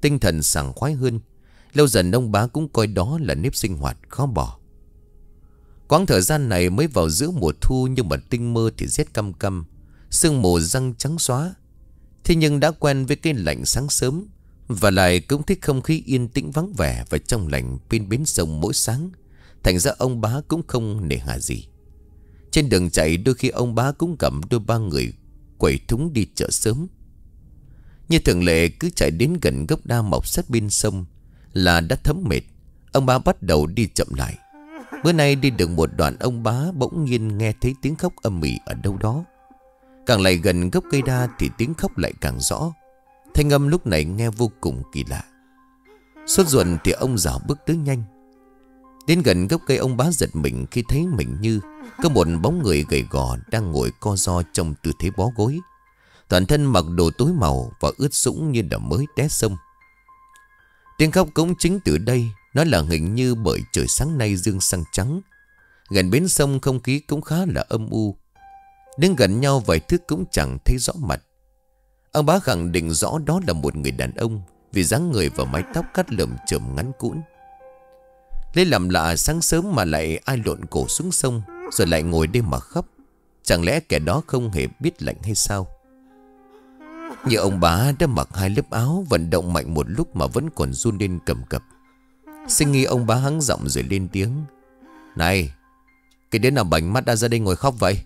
Tinh thần sảng khoái hơn. Lâu dần ông bá cũng coi đó là nếp sinh hoạt khó bỏ. Quãng thời gian này mới vào giữa mùa thu Nhưng mà tinh mơ thì rét căm căm. Sương mù răng trắng xóa. Thế nhưng đã quen với cái lạnh sáng sớm. Và lại cũng thích không khí yên tĩnh vắng vẻ Và trong lành bên bến sông mỗi sáng. Thành ra ông bá cũng không nể hà gì. Trên đường chạy đôi khi ông bá cũng cầm đôi ba người Quẩy thúng đi chợ sớm. Như thường lệ cứ chạy đến gần gốc đa mọc sát bên sông Là đã thấm mệt. Ông bá bắt đầu đi chậm lại. Bữa nay đi được một đoạn ông bá bỗng nhiên nghe thấy tiếng khóc âm mỉ ở đâu đó. Càng lại gần gốc cây đa thì tiếng khóc lại càng rõ. Thanh âm lúc này nghe vô cùng kỳ lạ. Suốt ruột thì ông già bước tới nhanh. Đến gần gốc cây ông bá giật mình khi thấy mình như Có một bóng người gầy gò đang ngồi co ro trong tư thế bó gối. Toàn thân mặc đồ tối màu và ướt sũng như đã mới té sông. Tiếng khóc cũng chính từ đây nó là hình như bởi trời sáng nay dương sang trắng. Gần bến sông không khí cũng khá là âm u. Đứng gần nhau vài thước cũng chẳng thấy rõ mặt. Ông bá khẳng định rõ đó là một người đàn ông, Vì dáng người và mái tóc cắt lượm chởm ngắn cũn. Lấy làm lạ, sáng sớm mà lại ai lộn cổ xuống sông, Rồi lại ngồi đêm mà khóc. Chẳng lẽ kẻ đó không hề biết lạnh hay sao? Như ông bá đã mặc hai lớp áo, Vận động mạnh một lúc mà vẫn còn run lên cầm cập. Sinh nghi ông bá hắng giọng rồi lên tiếng. Này, Cái đứa nào bảnh mắt đã ra đây ngồi khóc vậy?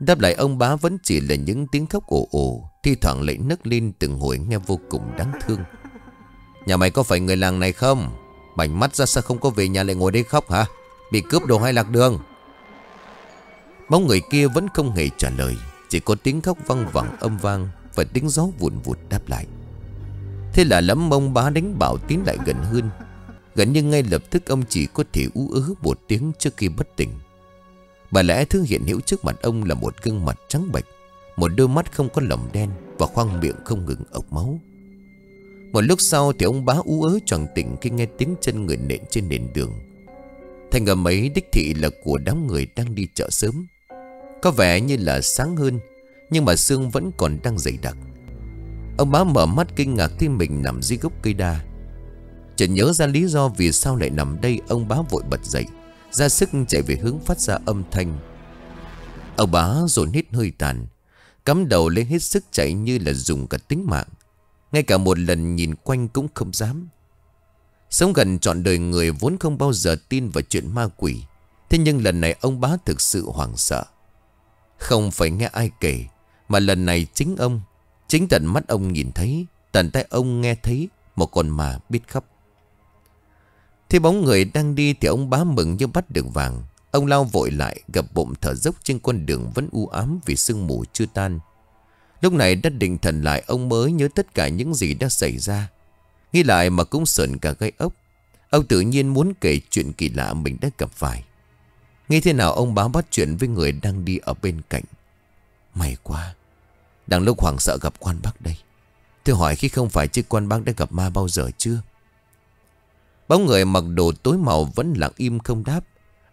Đáp lại ông bá vẫn chỉ là những tiếng khóc ồ ồ, Thi thoảng lại nấc lên từng hồi nghe vô cùng đáng thương. Nhà mày có phải người làng này không? Bảnh mắt ra sao không có về nhà lại ngồi đây khóc hả? Bị cướp đồ hay lạc đường? Bóng người kia vẫn không hề trả lời, Chỉ có tiếng khóc văng vẳng âm vang Và tiếng gió vụn vụt đáp lại. Thế là lắm mông bá đánh bảo tiến lại gần hơn. Gần như ngay lập tức ông chỉ có thể ú ớ một tiếng trước khi bất tỉnh. Bà lẽ thứ hiện hữu trước mặt ông là một gương mặt trắng bệch, Một đôi mắt không có lồng đen Và khoang miệng không ngừng ọc máu. Một lúc sau thì ông bá ú ớ tròn tỉnh Khi nghe tiếng chân người nện trên nền đường. Thành âm ấy đích thị là của đám người đang đi chợ sớm. Có vẻ như là sáng hơn, Nhưng mà xương vẫn còn đang dày đặc. Ông bá mở mắt kinh ngạc khi mình nằm dưới gốc cây đa. Chợt nhớ ra lý do vì sao lại nằm đây, Ông bá vội bật dậy, ra sức chạy về hướng phát ra âm thanh. Ông bá dồn hít hơi tàn, Cắm đầu lên hết sức chạy như là dùng cả tính mạng. Ngay cả một lần nhìn quanh cũng không dám. Sống gần trọn đời người vốn không bao giờ tin vào chuyện ma quỷ, Thế nhưng lần này ông bá thực sự hoảng sợ. Không phải nghe ai kể, Mà lần này chính ông. Chính tận mắt ông nhìn thấy, Tận tay ông nghe thấy Một con mà biết khóc. Thế bóng người đang đi thì ông bá mừng như bắt được vàng. Ông lao vội lại gặp bụng thở dốc trên con đường vẫn u ám vì sương mù chưa tan. Lúc này đã định thần lại, ông mới nhớ tất cả những gì đã xảy ra. Nghĩ lại mà cũng sợn cả gây ốc. Ông tự nhiên muốn kể chuyện kỳ lạ mình đã gặp phải. Nghĩ thế nào ông báo bắt chuyện với người đang đi ở bên cạnh? May quá. Đang lúc hoàng sợ gặp quan bác đây, Tôi hỏi khi không phải chứ quan bác đã gặp ma bao giờ chưa? Bóng người mặc đồ tối màu vẫn lặng im không đáp.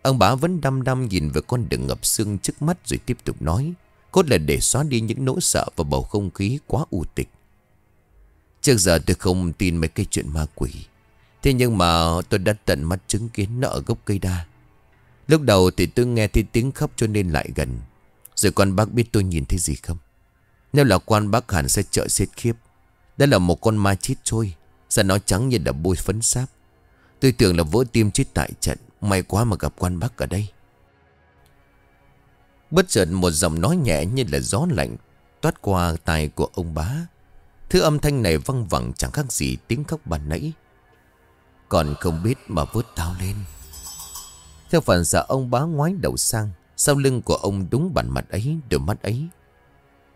Ông bá vẫn đăm đăm nhìn về con đường ngập sương trước mắt rồi tiếp tục nói, Cốt là để xóa đi những nỗi sợ và bầu không khí quá u tịch. Trước giờ tôi không tin mấy cái chuyện ma quỷ. Thế nhưng mà tôi đã tận mắt chứng kiến nó ở gốc cây đa. Lúc đầu thì tôi nghe thấy tiếng khóc cho nên lại gần. Rồi quan bác biết tôi nhìn thấy gì không? Nếu là quan bác hẳn sẽ trợ xếp khiếp. Đó là một con ma chít trôi Da nó trắng như là bôi phấn sáp. Tôi tưởng là vỡ tim chết tại trận, May quá mà gặp quan bác ở đây. Bất chợt một giọng nói nhẹ như là gió lạnh, Toát qua tai của ông bá. Thứ âm thanh này văng vẳng, chẳng khác gì tiếng khóc bàn nãy. Còn không biết mà vớt tao lên. Theo phần xạ, ông bá ngoái đầu sang, Sau lưng của ông đúng bản mặt ấy, Đôi mắt ấy.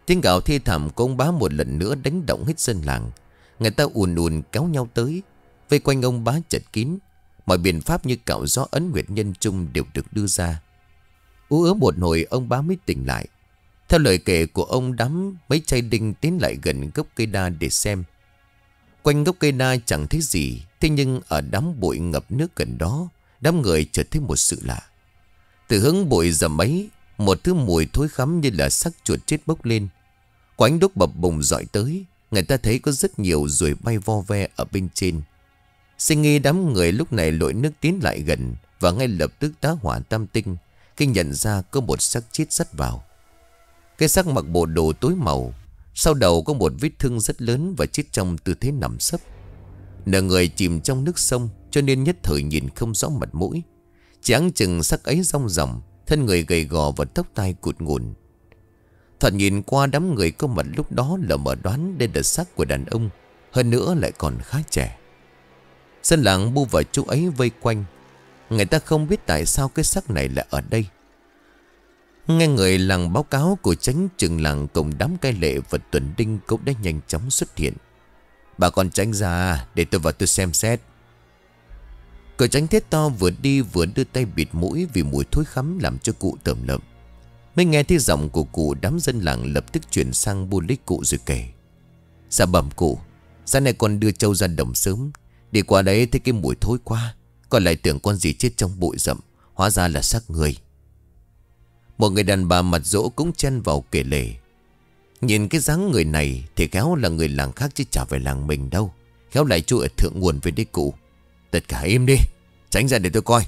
Tiếng gạo thi thảm của ông bá một lần nữa đánh động hết dân làng. Người ta ùn ùn kéo nhau tới, Vây quanh ông bá chật kín. Mọi biện pháp như cạo gió ấn nguyệt nhân trung đều được đưa ra. Ú ớ một hồi, ông bá mới tỉnh lại. Theo lời kể của ông, đám Mấy chai đinh tiến lại gần gốc cây đa để xem. Quanh gốc cây đa chẳng thấy gì, Thế nhưng ở đám bụi ngập nước gần đó, Đám người chợt thấy một sự lạ. Từ hướng bụi dầm ấy một thứ mùi thối khắm như là sắc chuột chết bốc lên. Quánh đúc bập bùng dọi tới, Người ta thấy có rất nhiều ruồi bay vo ve ở bên trên. Sinh nghi đám người lúc này lội nước tiến lại gần Và ngay lập tức tá hỏa tam tinh, Khi nhận ra có một xác chết sắt vào. Cái xác mặc bộ đồ tối màu, Sau đầu có một vết thương rất lớn Và chết trong tư thế nằm sấp. Nửa người chìm trong nước sông, Cho nên nhất thời nhìn không rõ mặt mũi. Chỉ áng chừng sắc ấy rong ròng Thân người gầy gò và tóc tai cụt ngùn Thật nhìn qua đám người có mặt lúc đó là mở đoán đây là xác của đàn ông, Hơn nữa lại còn khá trẻ Dân làng bu vào chỗ ấy vây quanh Người ta không biết tại sao cái xác này lại ở đây Nghe người làng báo cáo của tránh trường làng cùng đám cai lệ và tuần đinh cũng đã nhanh chóng xuất hiện. Bà còn tránh ra, để tôi vào tôi xem xét. Cậu tránh thiết to vừa đi vừa đưa tay bịt mũi vì mùi thối khắm làm cho cụ tởm lợm. Mới nghe thấy giọng của cụ đám dân làng lập tức chuyển sang bu lích cụ rồi kể. Dạ bẩm cụ, sáng nay con đưa trâu ra đồng sớm. Đi qua đấy thấy cái mùi thối quá Còn lại tưởng con gì chết trong bụi rậm Hóa ra là xác người. Một người đàn bà mặt dỗ cũng chen vào kể lể. Nhìn cái dáng người này Thì khéo là người làng khác chứ chả phải làng mình đâu. Khéo lại chui ở thượng nguồn với đế cụ. Tất cả im đi. Tránh ra để tôi coi.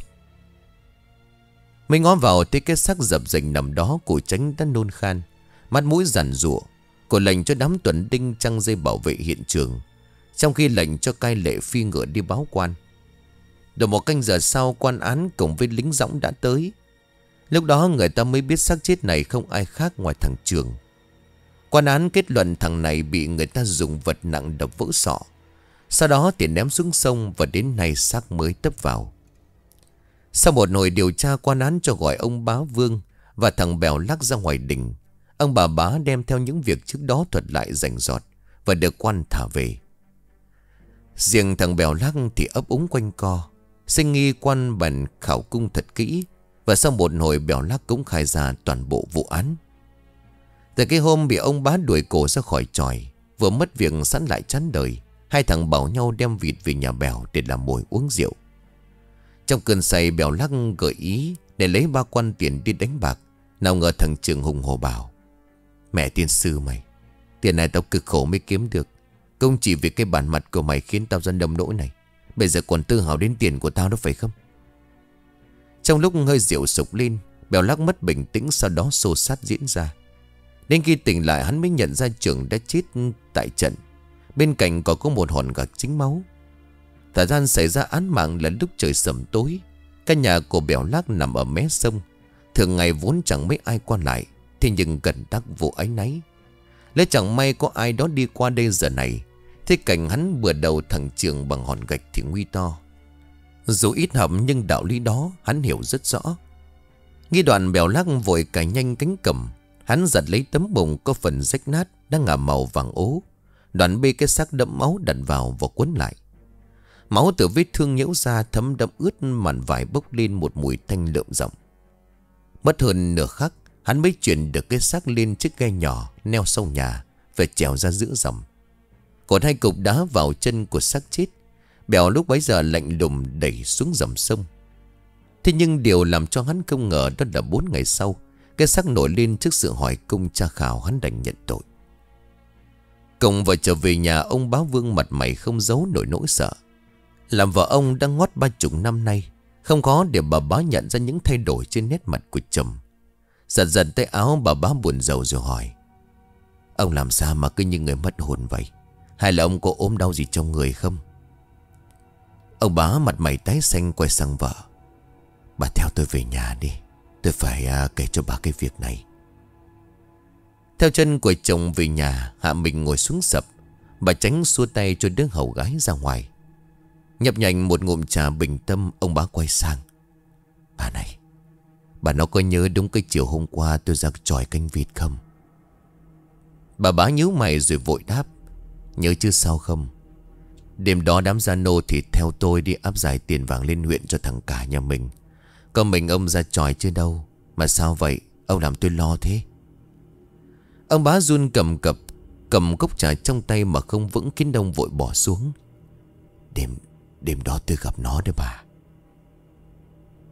Mới ngó vào thấy cái xác dập dành nằm đó Của tránh đã nôn khan. Mắt mũi rằn rụa Cô lệnh cho đám tuần đinh trăng dây bảo vệ hiện trường, trong khi lệnh cho cai lệ phi ngựa đi báo quan. Được một canh giờ sau, quan án cùng với lính dõng đã tới. Lúc đó người ta mới biết xác chết này không ai khác ngoài thằng Trường. Quan án kết luận thằng này bị người ta dùng vật nặng đập vỡ sọ, Sau đó thì ném xuống sông và đến nay xác mới tấp vào. Sau một hồi điều tra quan án cho gọi ông bá Vương Và thằng Bèo lắc ra ngoài đình, Ông bà bá đem theo những việc trước đó thuật lại rành rọt Và được quan thả về. Riêng thằng Bèo lắc thì ấp úng quanh co Sinh nghi quan bần khảo cung thật kỹ Và sau một hồi Bèo lắc cũng khai ra toàn bộ vụ án. Từ cái hôm bị ông bá đuổi cổ ra khỏi tròi, Vừa mất việc sẵn lại chán đời, Hai thằng bảo nhau đem vịt về nhà Bèo để làm mồi uống rượu. Trong cơn say Bèo lắc gợi ý Để lấy ba quan tiền đi đánh bạc, Nào ngờ thằng Trường Hùng hồ bảo Mẹ tiên sư mày, Tiền này tao cực khổ mới kiếm được. Công chỉ vì cái bản mặt của mày khiến tao ra đông nỗi này. Bây giờ còn tư hào đến tiền của tao đó phải không? Trong lúc hơi rượu sục lên, Bèo lắc mất bình tĩnh Sau đó xô sát diễn ra. Đến khi tỉnh lại, hắn mới nhận ra trường đã chết tại trận. Bên cạnh có có một hòn gạc chính máu. Thời gian xảy ra án mạng là lúc trời sầm tối. Căn nhà của bèo lắc nằm ở mé sông. Thường ngày vốn chẳng mấy ai qua lại, Thế nhưng gần đắc vụ ấy nấy Lẽ chẳng may có ai đó đi qua đây giờ này. Thế cảnh hắn bừa đầu thằng trường bằng hòn gạch thì nguy to. Dù ít học nhưng đạo lý đó hắn hiểu rất rõ. Nghi đoạn bèo lắc vội cài nhanh cánh cầm. Hắn giật lấy tấm bồng có phần rách nát Đang ngả màu vàng ố. Đoạn bê cái xác đẫm máu đặt vào và quấn lại. Máu từ vết thương nhễu ra thấm đẫm ướt màn vải bốc lên một mùi thanh lượm rộng Mất hơn nửa khắc, Hắn mới chuyển được cái xác lên chiếc ghe nhỏ Neo sâu nhà Về trèo ra giữa dòng. Còn hai cục đá vào chân của xác chết, Bèo lúc bấy giờ lạnh lùng đẩy xuống dòng sông. Thế nhưng điều làm cho hắn không ngờ Đó là bốn ngày sau, Cái xác nổi lên trước sự hỏi cung tra khảo Hắn đành nhận tội. Cùng vợ trở về nhà, Ông báo vương mặt mày không giấu nổi nỗi sợ. Làm vợ ông đang ngót ba chục năm nay Không có để bà bá nhận ra những thay đổi trên nét mặt của chồng. Giật giật tay áo bà bá buồn rầu rồi hỏi Ông làm sao mà cứ như người mất hồn vậy? Hay là ông có ốm đau gì trong người không? Ông bá mặt mày tái xanh quay sang vợ Bà theo tôi về nhà đi Tôi phải à, kể cho bà cái việc này. Theo chân của chồng về nhà Hạ mình ngồi xuống sập Bà tránh xua tay cho đứa hầu gái ra ngoài. Nhập nhành một ngụm trà bình tâm, Ông bá quay sang. Bà này, Bà nó có nhớ đúng cái chiều hôm qua tôi ra tròi canh vịt không? Bà bá nhíu mày rồi vội đáp. Nhớ chứ sao không? Đêm đó đám gia nô thì theo tôi đi áp giải tiền vàng lên huyện cho thằng cả nhà mình. Còn mình ông ra tròi chưa đâu, Mà sao vậy? Ông làm tôi lo thế. Ông bá run cầm cập, Cầm cốc trà trong tay mà không vững kín đông vội bỏ xuống. Đêm Đêm đó tôi gặp nó đấy bà.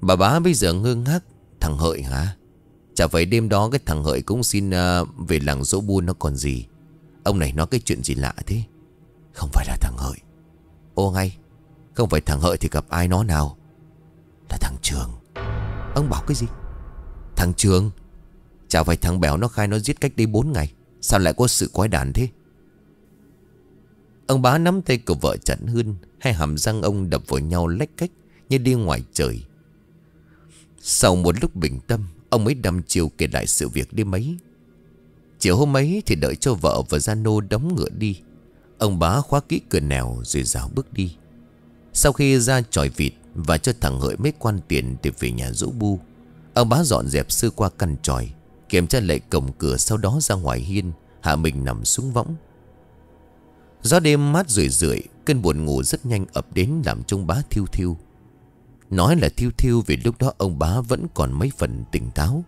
Bà bá bây giờ ngơ ngác Thằng Hợi hả? Chả phải đêm đó cái thằng Hợi cũng xin uh, Về làng dỗ buôn nó còn gì. Ông này nói cái chuyện gì lạ thế? Không phải là thằng Hợi. Ô ngay Không phải thằng Hợi thì gặp ai nó nào? Là thằng Trường. Ông bảo cái gì? Thằng Trường? Chả phải thằng Bèo nó khai nó giết cách đây 4 ngày Sao lại có sự quái đản thế? Ông bá nắm tay của vợ chặn hơn Hai hàm răng ông đập vào nhau lách cách, Như đi ngoài trời. Sau một lúc bình tâm, Ông mới đăm chiều kể lại sự việc đêm ấy Chiều hôm ấy thì đợi cho vợ và Gia Nô đóng ngựa đi. Ông bá khóa kỹ cửa nèo rồi rào bước đi. Sau khi ra tròi vịt Và cho thằng Hợi mấy quan tiền để về nhà rũ bu, Ông bá dọn dẹp sư qua căn tròi, Kiểm tra lại cổng cửa sau đó ra ngoài hiên, Hạ mình nằm xuống võng. Gió đêm mát rượi rượi, Cơn buồn ngủ rất nhanh ập đến làm trông bá thiêu thiêu. Nói là thiêu thiêu vì lúc đó ông bá vẫn còn mấy phần tỉnh táo.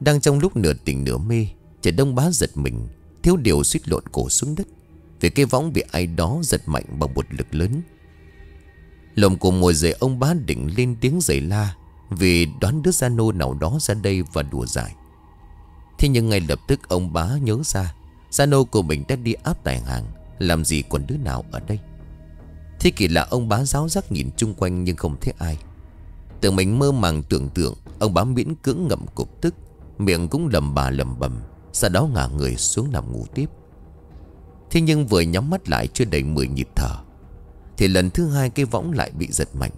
Đang trong lúc nửa tỉnh nửa mê Trẻ đông bá giật mình Thiếu điều suýt lộn cổ xuống đất, Vì cái võng bị ai đó giật mạnh bằng một lực lớn. Lồng cổ ngồi dậy ông bá định lên tiếng giày la, Vì đoán đứa gia nô nào đó ra đây và đùa giải Thế nhưng ngay lập tức ông bá nhớ ra Sano của mình đã đi áp tài hàng. Làm gì còn đứa nào ở đây? Thế kỳ lạ ông bá giáo giác nhìn chung quanh nhưng không thấy ai. Tưởng mình mơ màng tưởng tượng, Ông bá miễn cưỡng ngậm cục tức, Miệng cũng lầm bà lầm bầm, Sau đó ngả người xuống nằm ngủ tiếp. Thế nhưng vừa nhắm mắt lại chưa đầy 10 nhịp thở, Thì lần thứ hai cái võng lại bị giật mạnh.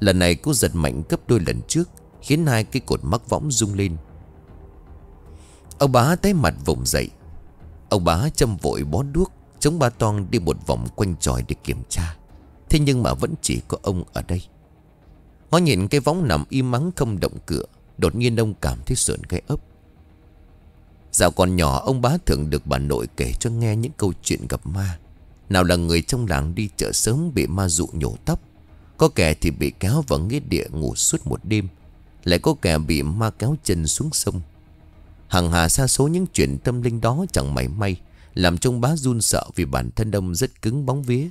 Lần này cô giật mạnh gấp đôi lần trước, Khiến hai cái cột mắc võng rung lên. Ông bá tay mặt vùng dậy Ông bá châm vội bó đuốc, Chống ba toan đi một vòng quanh tròi để kiểm tra. Thế nhưng mà vẫn chỉ có ông ở đây. Ngó nhìn cái võng nằm im mắng không động cửa, Đột nhiên ông cảm thấy sợn gai ấp. Dạo còn nhỏ, ông bá thường được bà nội kể cho nghe những câu chuyện gặp ma. Nào là người trong làng đi chợ sớm bị ma dụ nhổ tóc, Có kẻ thì bị kéo vào nghĩa địa ngủ suốt một đêm, Lại có kẻ bị ma kéo chân xuống sông. Hằng hà xa số những chuyện tâm linh đó chẳng mảy may, Làm trông bá run sợ vì bản thân ông rất cứng bóng vía.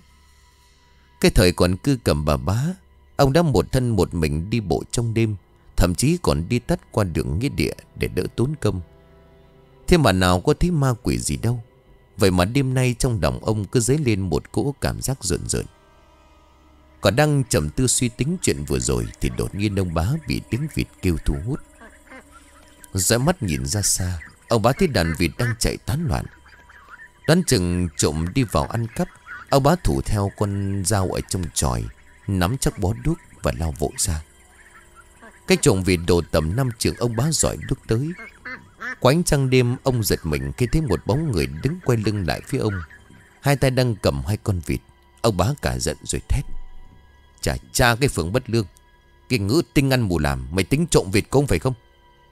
Cái thời còn cư cầm bà bá, Ông đã một thân một mình đi bộ trong đêm, Thậm chí còn đi tắt qua đường nghĩa địa để đỡ tốn công. Thế mà nào có thấy ma quỷ gì đâu. Vậy mà đêm nay trong lòng ông cứ dấy lên một cỗ cảm giác rợn rợn. Còn đang trầm tư suy tính chuyện vừa rồi Thì đột nhiên ông bá bị tiếng vịt kêu thu hút. Dõi mắt nhìn ra xa, Ông bá thấy đàn vịt đang chạy tán loạn. Đoán chừng trộm đi vào ăn cắp, Ông bá thủ theo con dao ở trong tròi Nắm chắc bó đuốc và lao vội ra. Cái trộm vịt đồ tầm năm trường ông bá giỏi đuốc tới. Quánh trăng đêm, ông giật mình khi thấy một bóng người đứng quay lưng lại phía ông. Hai tay đang cầm hai con vịt, Ông bá cả giận rồi thét. Chả cha, cái phường bất lương, Cái ngữ tinh ăn mù làm, Mày tính trộm vịt không phải không?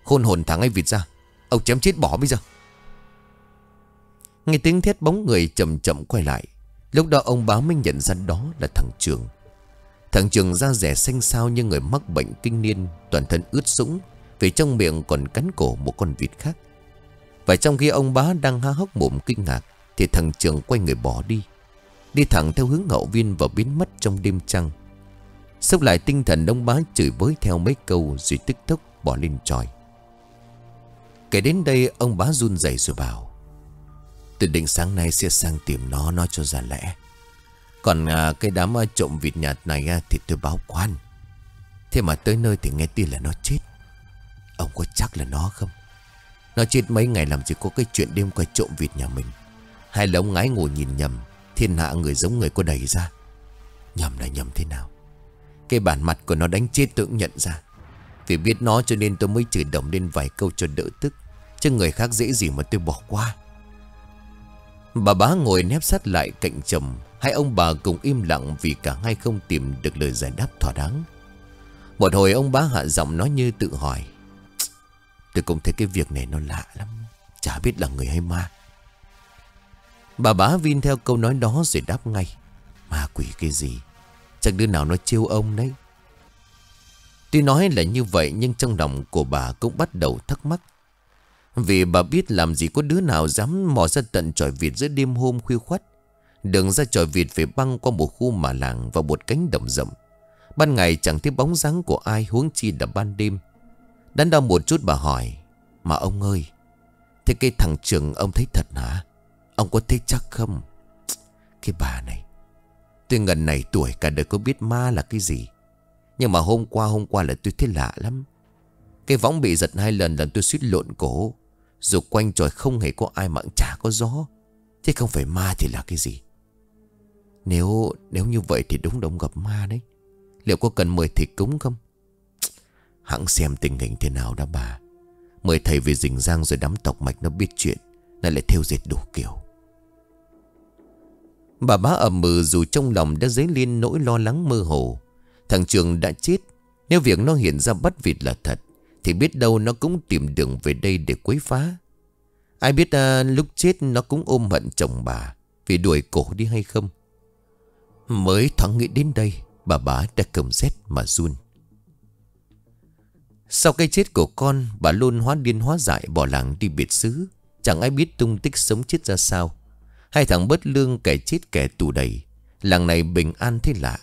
Khôn hồn thằng ấy vịt ra. Ông chém chết bỏ bây giờ. Nghe tiếng thét bóng người chậm chậm quay lại. Lúc đó ông bá mới nhận ra đó là thằng Trường. Thằng Trường da rẻ xanh xao như người mắc bệnh kinh niên, Toàn thân ướt sũng, Vì trong miệng còn cắn cổ một con vịt khác. Và trong khi ông bá đang há hốc mồm kinh ngạc, Thì thằng Trường quay người bỏ đi. Đi thẳng theo hướng hậu viên và biến mất trong đêm trăng. Sốc lại tinh thần ông bá chửi với theo mấy câu Rồi tức tốc bỏ lên tròi. Kể đến đây ông bá run rẩy rồi bảo Tôi định sáng nay sẽ sang tìm nó Nó cho ra lẽ. Còn à, cái đám à, trộm vịt nhạt này à, Thì tôi báo quan. Thế mà tới nơi thì nghe tin là nó chết. Ông có chắc là nó không? Nó chết mấy ngày làm gì có cái chuyện đêm qua trộm vịt nhà mình. Hay là ông ngái ngồi nhìn nhầm Thiên hạ người giống người có đầy ra? Nhầm là nhầm thế nào? Cái bản mặt của nó đánh chết tôi cũng nhận ra. Vì biết nó cho nên tôi mới chửi đồng lên vài câu cho đỡ tức. Chứ người khác dễ gì mà tôi bỏ qua. Bà bá ngồi nép sát lại cạnh chồng. Hai ông bà cùng im lặng vì cả hai không tìm được lời giải đáp thỏa đáng. Một hồi ông bá hạ giọng nói như tự hỏi. Tôi cũng thấy cái việc này nó lạ lắm. Chả biết là người hay ma. Bà bá vin theo câu nói đó rồi đáp ngay. Ma quỷ cái gì? Chẳng đứa nào nó chiêu ông đấy. Tuy nói là như vậy Nhưng trong lòng của bà cũng bắt đầu thắc mắc vì bà biết làm gì có đứa nào dám mò ra tận tròi vịt giữa đêm hôm khuya khoắt. Đường ra tròi vịt phải băng qua một khu mà làng và một cánh đồng rậm. Ban ngày chẳng thấy bóng dáng của ai huống chi là ban đêm. Đắn đo một chút bà hỏi. Mà ông ơi, thế cái thằng trường ông thấy thật hả? Ông có thấy chắc không? Cái bà này, tôi ngần này tuổi cả đời có biết ma là cái gì. Nhưng mà hôm qua hôm qua là tôi thấy lạ lắm. Cái võng bị giật hai lần làm tôi suýt lộn cổ. Dù quanh trời không hề có ai mà chả có gió. Thế không phải ma thì là cái gì? Nếu nếu như vậy thì đúng đông gặp ma đấy. Liệu có cần mời thầy cúng không? Hãng xem tình hình thế nào đã bà. Mời thầy về rình giang rồi đám tộc mạch nó biết chuyện, Nó lại theo dệt đủ kiểu. Bà bá ẩm mừ dù trong lòng đã dấy lên nỗi lo lắng mơ hồ. Thằng Trường đã chết. Nếu việc nó hiện ra bắt vịt là thật thì biết đâu nó cũng tìm đường về đây để quấy phá. Ai biết à, lúc chết nó cũng ôm hận chồng bà Vì đuổi cổ đi hay không? Mới thoáng nghĩ đến đây Bà bá đã cầm rét mà run. Sau cái chết của con Bà luôn hóa điên hóa dại bỏ làng đi biệt xứ. Chẳng ai biết tung tích sống chết ra sao. Hai thằng bất lương kẻ chết kẻ tù đầy. Làng này bình an thế lạ.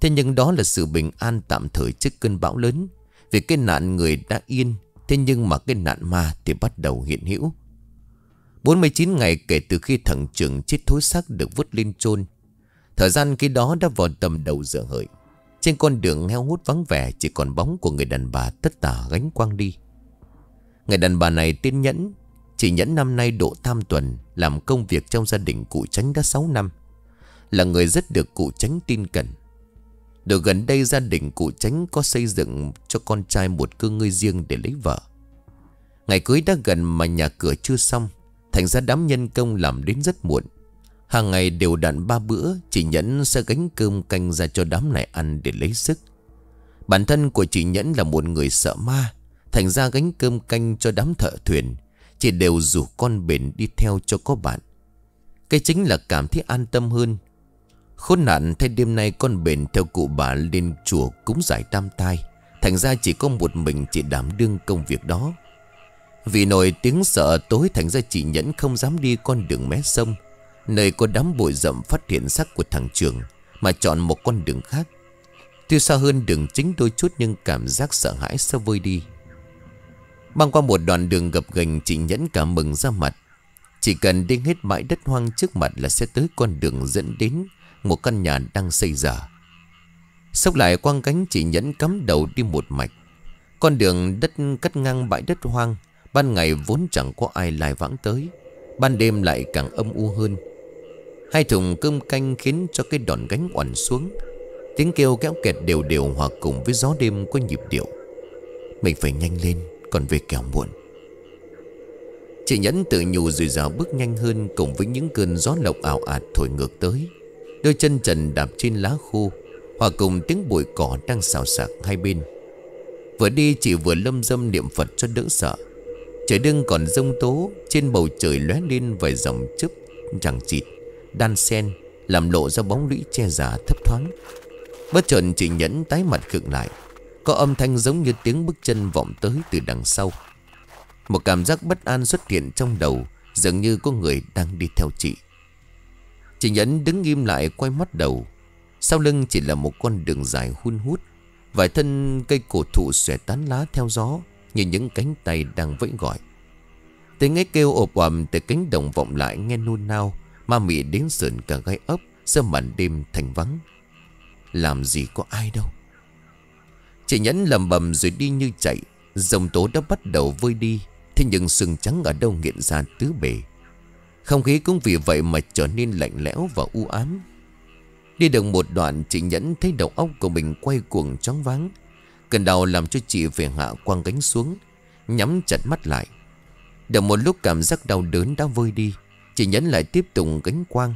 Thế nhưng đó là sự bình an tạm thời trước cơn bão lớn. Vì cái nạn người đã yên, Thế nhưng mà cái nạn ma thì bắt đầu hiện hữu. 49 ngày kể từ khi thằng trưởng chết thối xác được vứt lên chôn, Thời gian khi đó đã vào tầm đầu giờ hợi. Trên con đường heo hút vắng vẻ, Chỉ còn bóng của người đàn bà tất tả gánh quang đi. Người đàn bà này tên Nhẫn Chỉ Nhẫn năm nay độ tam tuần, Làm công việc trong gia đình cụ tránh đã 6 năm. Là người rất được cụ tránh tin cẩn. Được gần đây gia đình cụ tránh có xây dựng cho con trai một cơ ngơi riêng để lấy vợ. Ngày cưới đã gần mà nhà cửa chưa xong, Thành ra đám nhân công làm đến rất muộn. Hàng ngày đều đặn ba bữa, Chị Nhẫn sẽ gánh cơm canh ra cho đám này ăn để lấy sức. Bản thân của chị Nhẫn là một người sợ ma, Thành ra gánh cơm canh cho đám thợ thuyền Chị đều rủ con bền đi theo cho có bạn. Cái chính là cảm thấy an tâm hơn Khốn nạn thay đêm nay con bền theo cụ bà lên chùa cúng giải tam tai. Thành ra chỉ có một mình chị đảm đương công việc đó. Vì nổi tiếng sợ tối, thành ra chị Nhẫn không dám đi con đường mé sông, Nơi có đám bụi rậm phát hiện xác của thằng Trường, Mà chọn một con đường khác. Tuy xa hơn đường chính đôi chút Nhưng cảm giác sợ hãi sẽ vơi đi. Băng qua một đoạn đường gập ghềnh, Chị Nhẫn cả mừng ra mặt. Chỉ cần đi hết bãi đất hoang trước mặt Là sẽ tới con đường dẫn đến. Một căn nhà đang xây dở Sốc lại quang cánh chị Nhẫn cắm đầu đi một mạch. Con đường đất cắt ngang bãi đất hoang, Ban ngày vốn chẳng có ai lại vãng tới, Ban đêm lại càng âm u hơn. Hai thùng cơm canh khiến cho cái đòn gánh oằn xuống. Tiếng kêu kéo kẹt đều đều hòa cùng với gió đêm có nhịp điệu. Mình phải nhanh lên, Còn về kẻo muộn. Chị Nhẫn tự nhủ rồi rào bước nhanh hơn Cùng với những cơn gió lộc ảo ạt thổi ngược tới. Đôi chân trần đạp trên lá khô, Hòa cùng tiếng bụi cỏ đang xào xạc hai bên. Vừa đi chị vừa lâm dâm niệm Phật cho đỡ sợ. Trời đương còn rông tố, Trên bầu trời lóe lên vài dòng chớp chẳng chịt, Đan sen, Làm lộ ra bóng lũy che giả thấp thoáng. Bất chợt chị Nhẫn tái mặt khựng lại, Có âm thanh giống như tiếng bước chân vọng tới từ đằng sau. Một cảm giác bất an xuất hiện trong đầu, Dường như có người đang đi theo chị. Chị Nhẫn đứng im lại quay mắt đầu. Sau lưng chỉ là một con đường dài hun hút. Vài thân cây cổ thụ xòe tán lá theo gió, Như những cánh tay đang vẫy gọi. Tiếng ấy kêu ộp ầm từ cánh đồng vọng lại nghe nôn nao, Ma mị đến sườn cả gai ấp, Sơ màn đêm thành vắng. Làm gì có ai đâu. Chị nhẫn lầm bầm rồi đi như chạy. Dòng tố đã bắt đầu vơi đi, Thế nhưng sừng trắng ở đâu nghiện ra tứ bề. Không khí cũng vì vậy mà trở nên lạnh lẽo và u ám. Đi được một đoạn, chị nhẫn thấy đầu óc của mình quay cuồng chóng váng. Cơn đau làm cho chị về hạ quăng gánh xuống, Nhắm chặt mắt lại. Được một lúc cảm giác đau đớn đã vơi đi, Chị nhẫn lại tiếp tục gánh quang.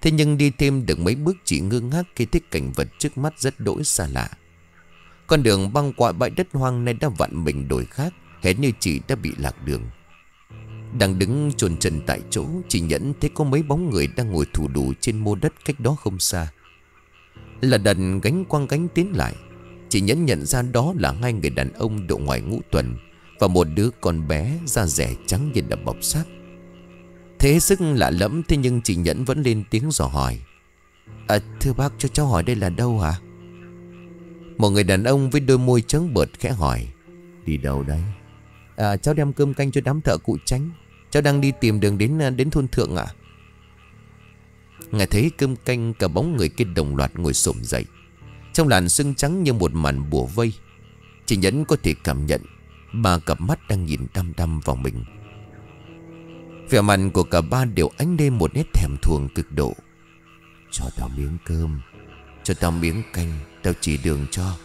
Thế nhưng đi thêm được mấy bước, chị ngơ ngác Khi thấy cảnh vật trước mắt rất đỗi xa lạ. Con đường băng qua bãi đất hoang Này đã vặn mình đổi khác Hết như chị đã bị lạc đường. Đang đứng trồn chân tại chỗ Chị nhẫn thấy có mấy bóng người Đang ngồi thủ đủ trên mô đất cách đó không xa. Là đàn gánh quang gánh tiến lại. Chị nhẫn nhận ra đó là hai người đàn ông độ ngoài ngũ tuần Và một đứa con bé da rẻ trắng như đập bọc xác. Thế sức lạ lẫm, Thế nhưng chị Nhẫn vẫn lên tiếng dò hỏi. À thưa bác, cho cháu hỏi đây là đâu hả? Một người đàn ông với đôi môi trắng bợt khẽ hỏi. Đi đâu đấy? À cháu đem cơm canh cho đám thợ cụ tránh. Cháu đang đi tìm đường đến à, đến thôn thượng à? ạ Ngài thấy cơm canh, cả bóng người kia đồng loạt ngồi xổm dậy. Trong làn sưng trắng như một màn bùa vây, Chị Nhẫn có thể cảm nhận Ba cặp mắt đang nhìn đăm đăm vào mình. Vẻ mặt của cả ba đều ánh lên một nét thèm thuồng cực độ. Cho tao miếng cơm, Cho tao miếng canh, Tao chỉ đường cho.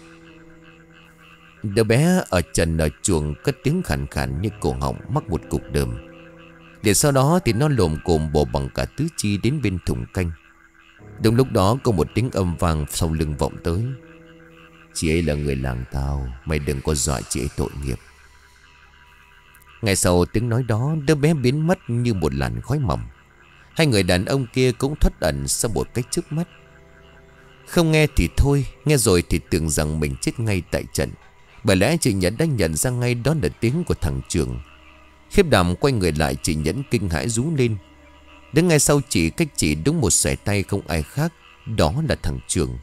Đứa bé ở trần ở chuồng Cất tiếng khàn khàn như cổ họng mắc một cục đờm. Để sau đó thì nó lồm cồm bò bằng cả tứ chi đến bên thùng canh. Đúng lúc đó có một tiếng âm vang sau lưng vọng tới. Chị ấy là người làng tao, Mày đừng có dọa chị ấy tội nghiệp. Ngày sau tiếng nói đó, Đứa bé biến mất như một làn khói mỏng. Hai người đàn ông kia cũng thoát ẩn Sau một cách trước mắt. Không nghe thì thôi, Nghe rồi thì tưởng rằng mình chết ngay tại trận. Bởi lẽ chị Nhẫn đã nhận ra ngay đó là tiếng của thằng Trường. Khiếp đảm quay người lại, chị Nhẫn kinh hãi rú lên. Đến ngay sau chị, cách chị đúng một sải tay không ai khác, Đó là thằng Trường.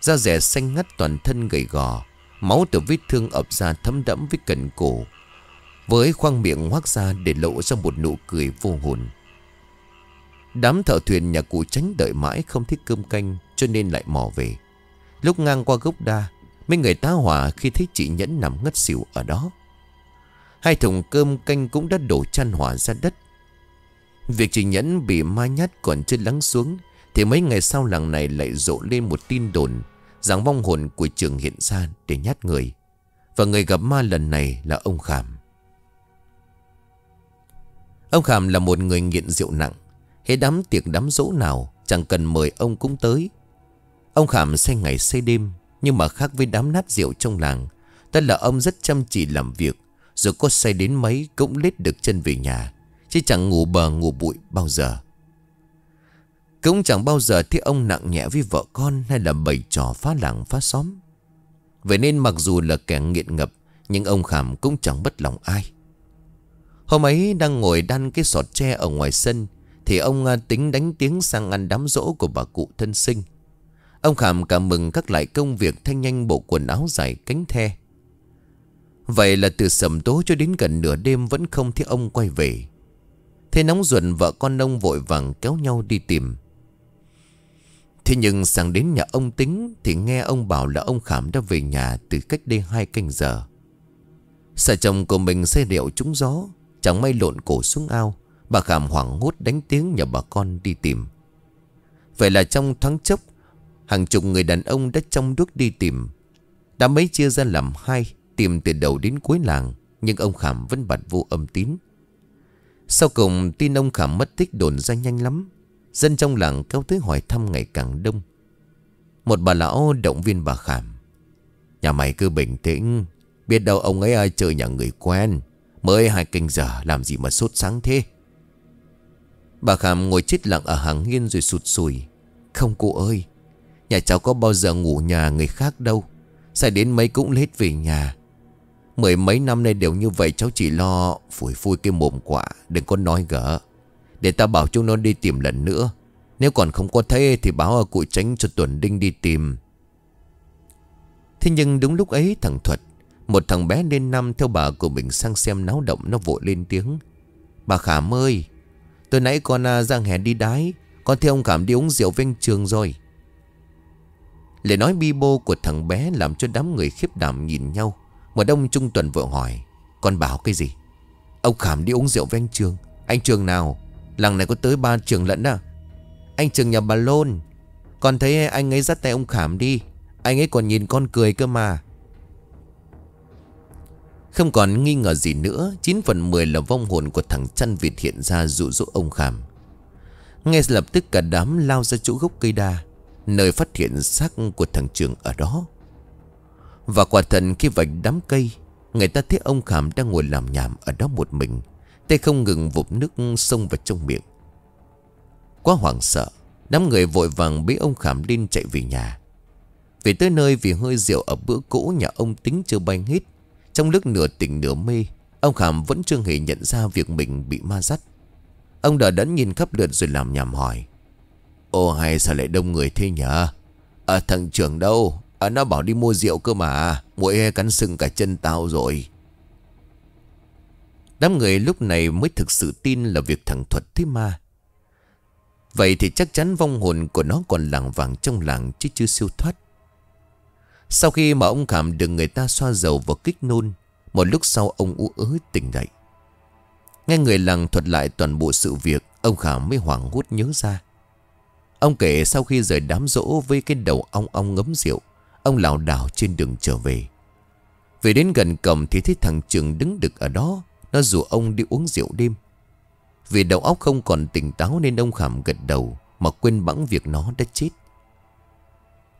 Da rẻ xanh ngắt toàn thân gầy gò, Máu từ vết thương ập ra thấm đẫm với cần cổ. Với khoang miệng hoác ra để lộ ra một nụ cười vô hồn. Đám thợ thuyền nhà cụ tránh đợi mãi không thích cơm canh, Cho nên lại mò về. Lúc ngang qua gốc đa Mấy người tá hỏa khi thấy chị Nhẫn nằm ngất xỉu ở đó. Hai thùng cơm canh cũng đã đổ chăn hỏa ra đất. Việc chị Nhẫn bị ma nhát còn chưa lắng xuống, Thì mấy ngày sau làng này lại rộ lên một tin đồn rằng vong hồn của trường hiện ra để nhát người. Và người gặp ma lần này là ông Khảm. Ông Khảm là một người nghiện rượu nặng. Hết đám tiệc đám dỗ nào, Chẳng cần mời ông cũng tới. Ông Khảm say ngày say đêm nhưng mà khác với đám nát rượu trong làng tất là ông rất chăm chỉ làm việc, Rồi có say đến mấy cũng lết được chân về nhà, Chứ chẳng ngủ bờ ngủ bụi bao giờ. Cũng chẳng bao giờ thấy ông nặng nhẹ với vợ con Hay là bày trò phá làng phá xóm. Vậy nên mặc dù là kẻ nghiện ngập, Nhưng ông Khảm cũng chẳng bất lòng ai. Hôm ấy đang ngồi đan cái sọt tre ở ngoài sân, Thì ông à, tính đánh tiếng sang ăn đám rỗ của bà cụ thân sinh. Ông Khảm cảm mừng các lại công việc thanh nhanh bộ quần áo dài, cánh the. Vậy là từ sầm tối cho đến gần nửa đêm vẫn không thấy ông quay về. Thế nóng ruột vợ con ông vội vàng kéo nhau đi tìm. Thế nhưng sang đến nhà ông tính Thì nghe ông bảo là ông Khảm đã về nhà từ cách đây hai canh giờ. Sợ chồng của mình say rượu trúng gió, Chẳng may lộn cổ xuống ao, Bà Khảm hoảng hốt đánh tiếng nhờ bà con đi tìm. Vậy là trong thoáng chốc Hàng chục người đàn ông đã trong đuốc đi tìm. Đã mấy chia ra làm hai, Tìm từ đầu đến cuối làng, Nhưng ông Khảm vẫn bật vô âm tín. Sau cùng, tin ông Khảm mất tích đồn ra nhanh lắm. Dân trong làng kéo tới hỏi thăm ngày càng đông. Một bà lão động viên bà Khảm. Nhà mày cứ bình tĩnh, Biết đâu ông ấy ai chơi nhà người quen, Mới hai canh giờ làm gì mà sốt sáng thế. Bà Khảm ngồi chết lặng ở hàng hiên rồi sụt sùi. Không, cô ơi Nhà cháu có bao giờ ngủ nhà người khác đâu. Sai đến mấy cũng lết về nhà. Mười mấy năm nay đều như vậy, cháu chỉ lo phủi phui cái mồm quả, Đừng có nói gỡ. Để ta bảo chúng nó đi tìm lần nữa. Nếu còn không có thấy thì báo ở cụ tránh cho Tuần Đinh đi tìm. Thế nhưng đúng lúc ấy, thằng Thuật, Một thằng bé lên năm theo bà của mình sang xem náo động, nó vội lên tiếng. Bà Khảm ơi, Tôi nãy con à, ra hè đi đái, Con theo ông Khảm đi uống rượu ven trường rồi. Lời nói bi bô của thằng bé làm cho đám người khiếp đảm nhìn nhau. Một đông trung tuần vợ hỏi, Con bảo cái gì? Ông Khảm đi uống rượu với anh Trường. Anh Trường nào? Làng này có tới ba trường lẫn à? Anh Trường nhà bà Lôn. Con thấy anh ấy dắt tay ông Khảm đi. Anh ấy còn nhìn con cười cơ mà. Không còn nghi ngờ gì nữa 9 phần 10 là vong hồn của thằng chăn Việt hiện ra dụ dỗ ông Khảm. Ngay lập tức cả đám lao ra chỗ gốc cây đa. Nơi phát hiện xác của thằng Trường ở đó. Và quả thần khi vạch đám cây, Người ta thấy ông Khảm đang ngồi làm nhảm ở đó một mình, Tay không ngừng vụt nước sông vào trong miệng. Quá hoảng sợ, Đám người vội vàng bế ông Khảm lên chạy về nhà. Về tới nơi vì hơi rượu ở bữa cũ nhà ông tính chưa bay hết, Trong lúc nửa tỉnh nửa mê, Ông Khảm vẫn chưa hề nhận ra việc mình bị ma dắt Ông đã đẫn nhìn khắp lượt rồi làm nhảm hỏi. Ô, hay sao lại đông người thế nhở? À thằng trưởng đâu? À nó bảo đi mua rượu cơ mà. Mũi cắn sưng cả chân tao rồi. Đám người lúc này mới thực sự tin là việc thằng Thuật thế ma Vậy thì chắc chắn vong hồn của nó còn làng vàng trong làng chứ chưa siêu thoát. Sau khi mà ông cảm được người ta xoa dầu vào kích nôn, Một lúc sau ông ú ớ tỉnh dậy. Nghe người làng thuật lại toàn bộ sự việc, Ông Khảm mới hoảng hốt nhớ ra. Ông kể sau khi rời đám rỗ với cái đầu ong ong ngấm rượu, Ông lảo đảo trên đường trở về. Về đến gần cổng thì thấy thằng Trường đứng đực ở đó, Nó rủ ông đi uống rượu đêm. Vì đầu óc không còn tỉnh táo nên ông khảm gật đầu Mà quên bẵng việc nó đã chết.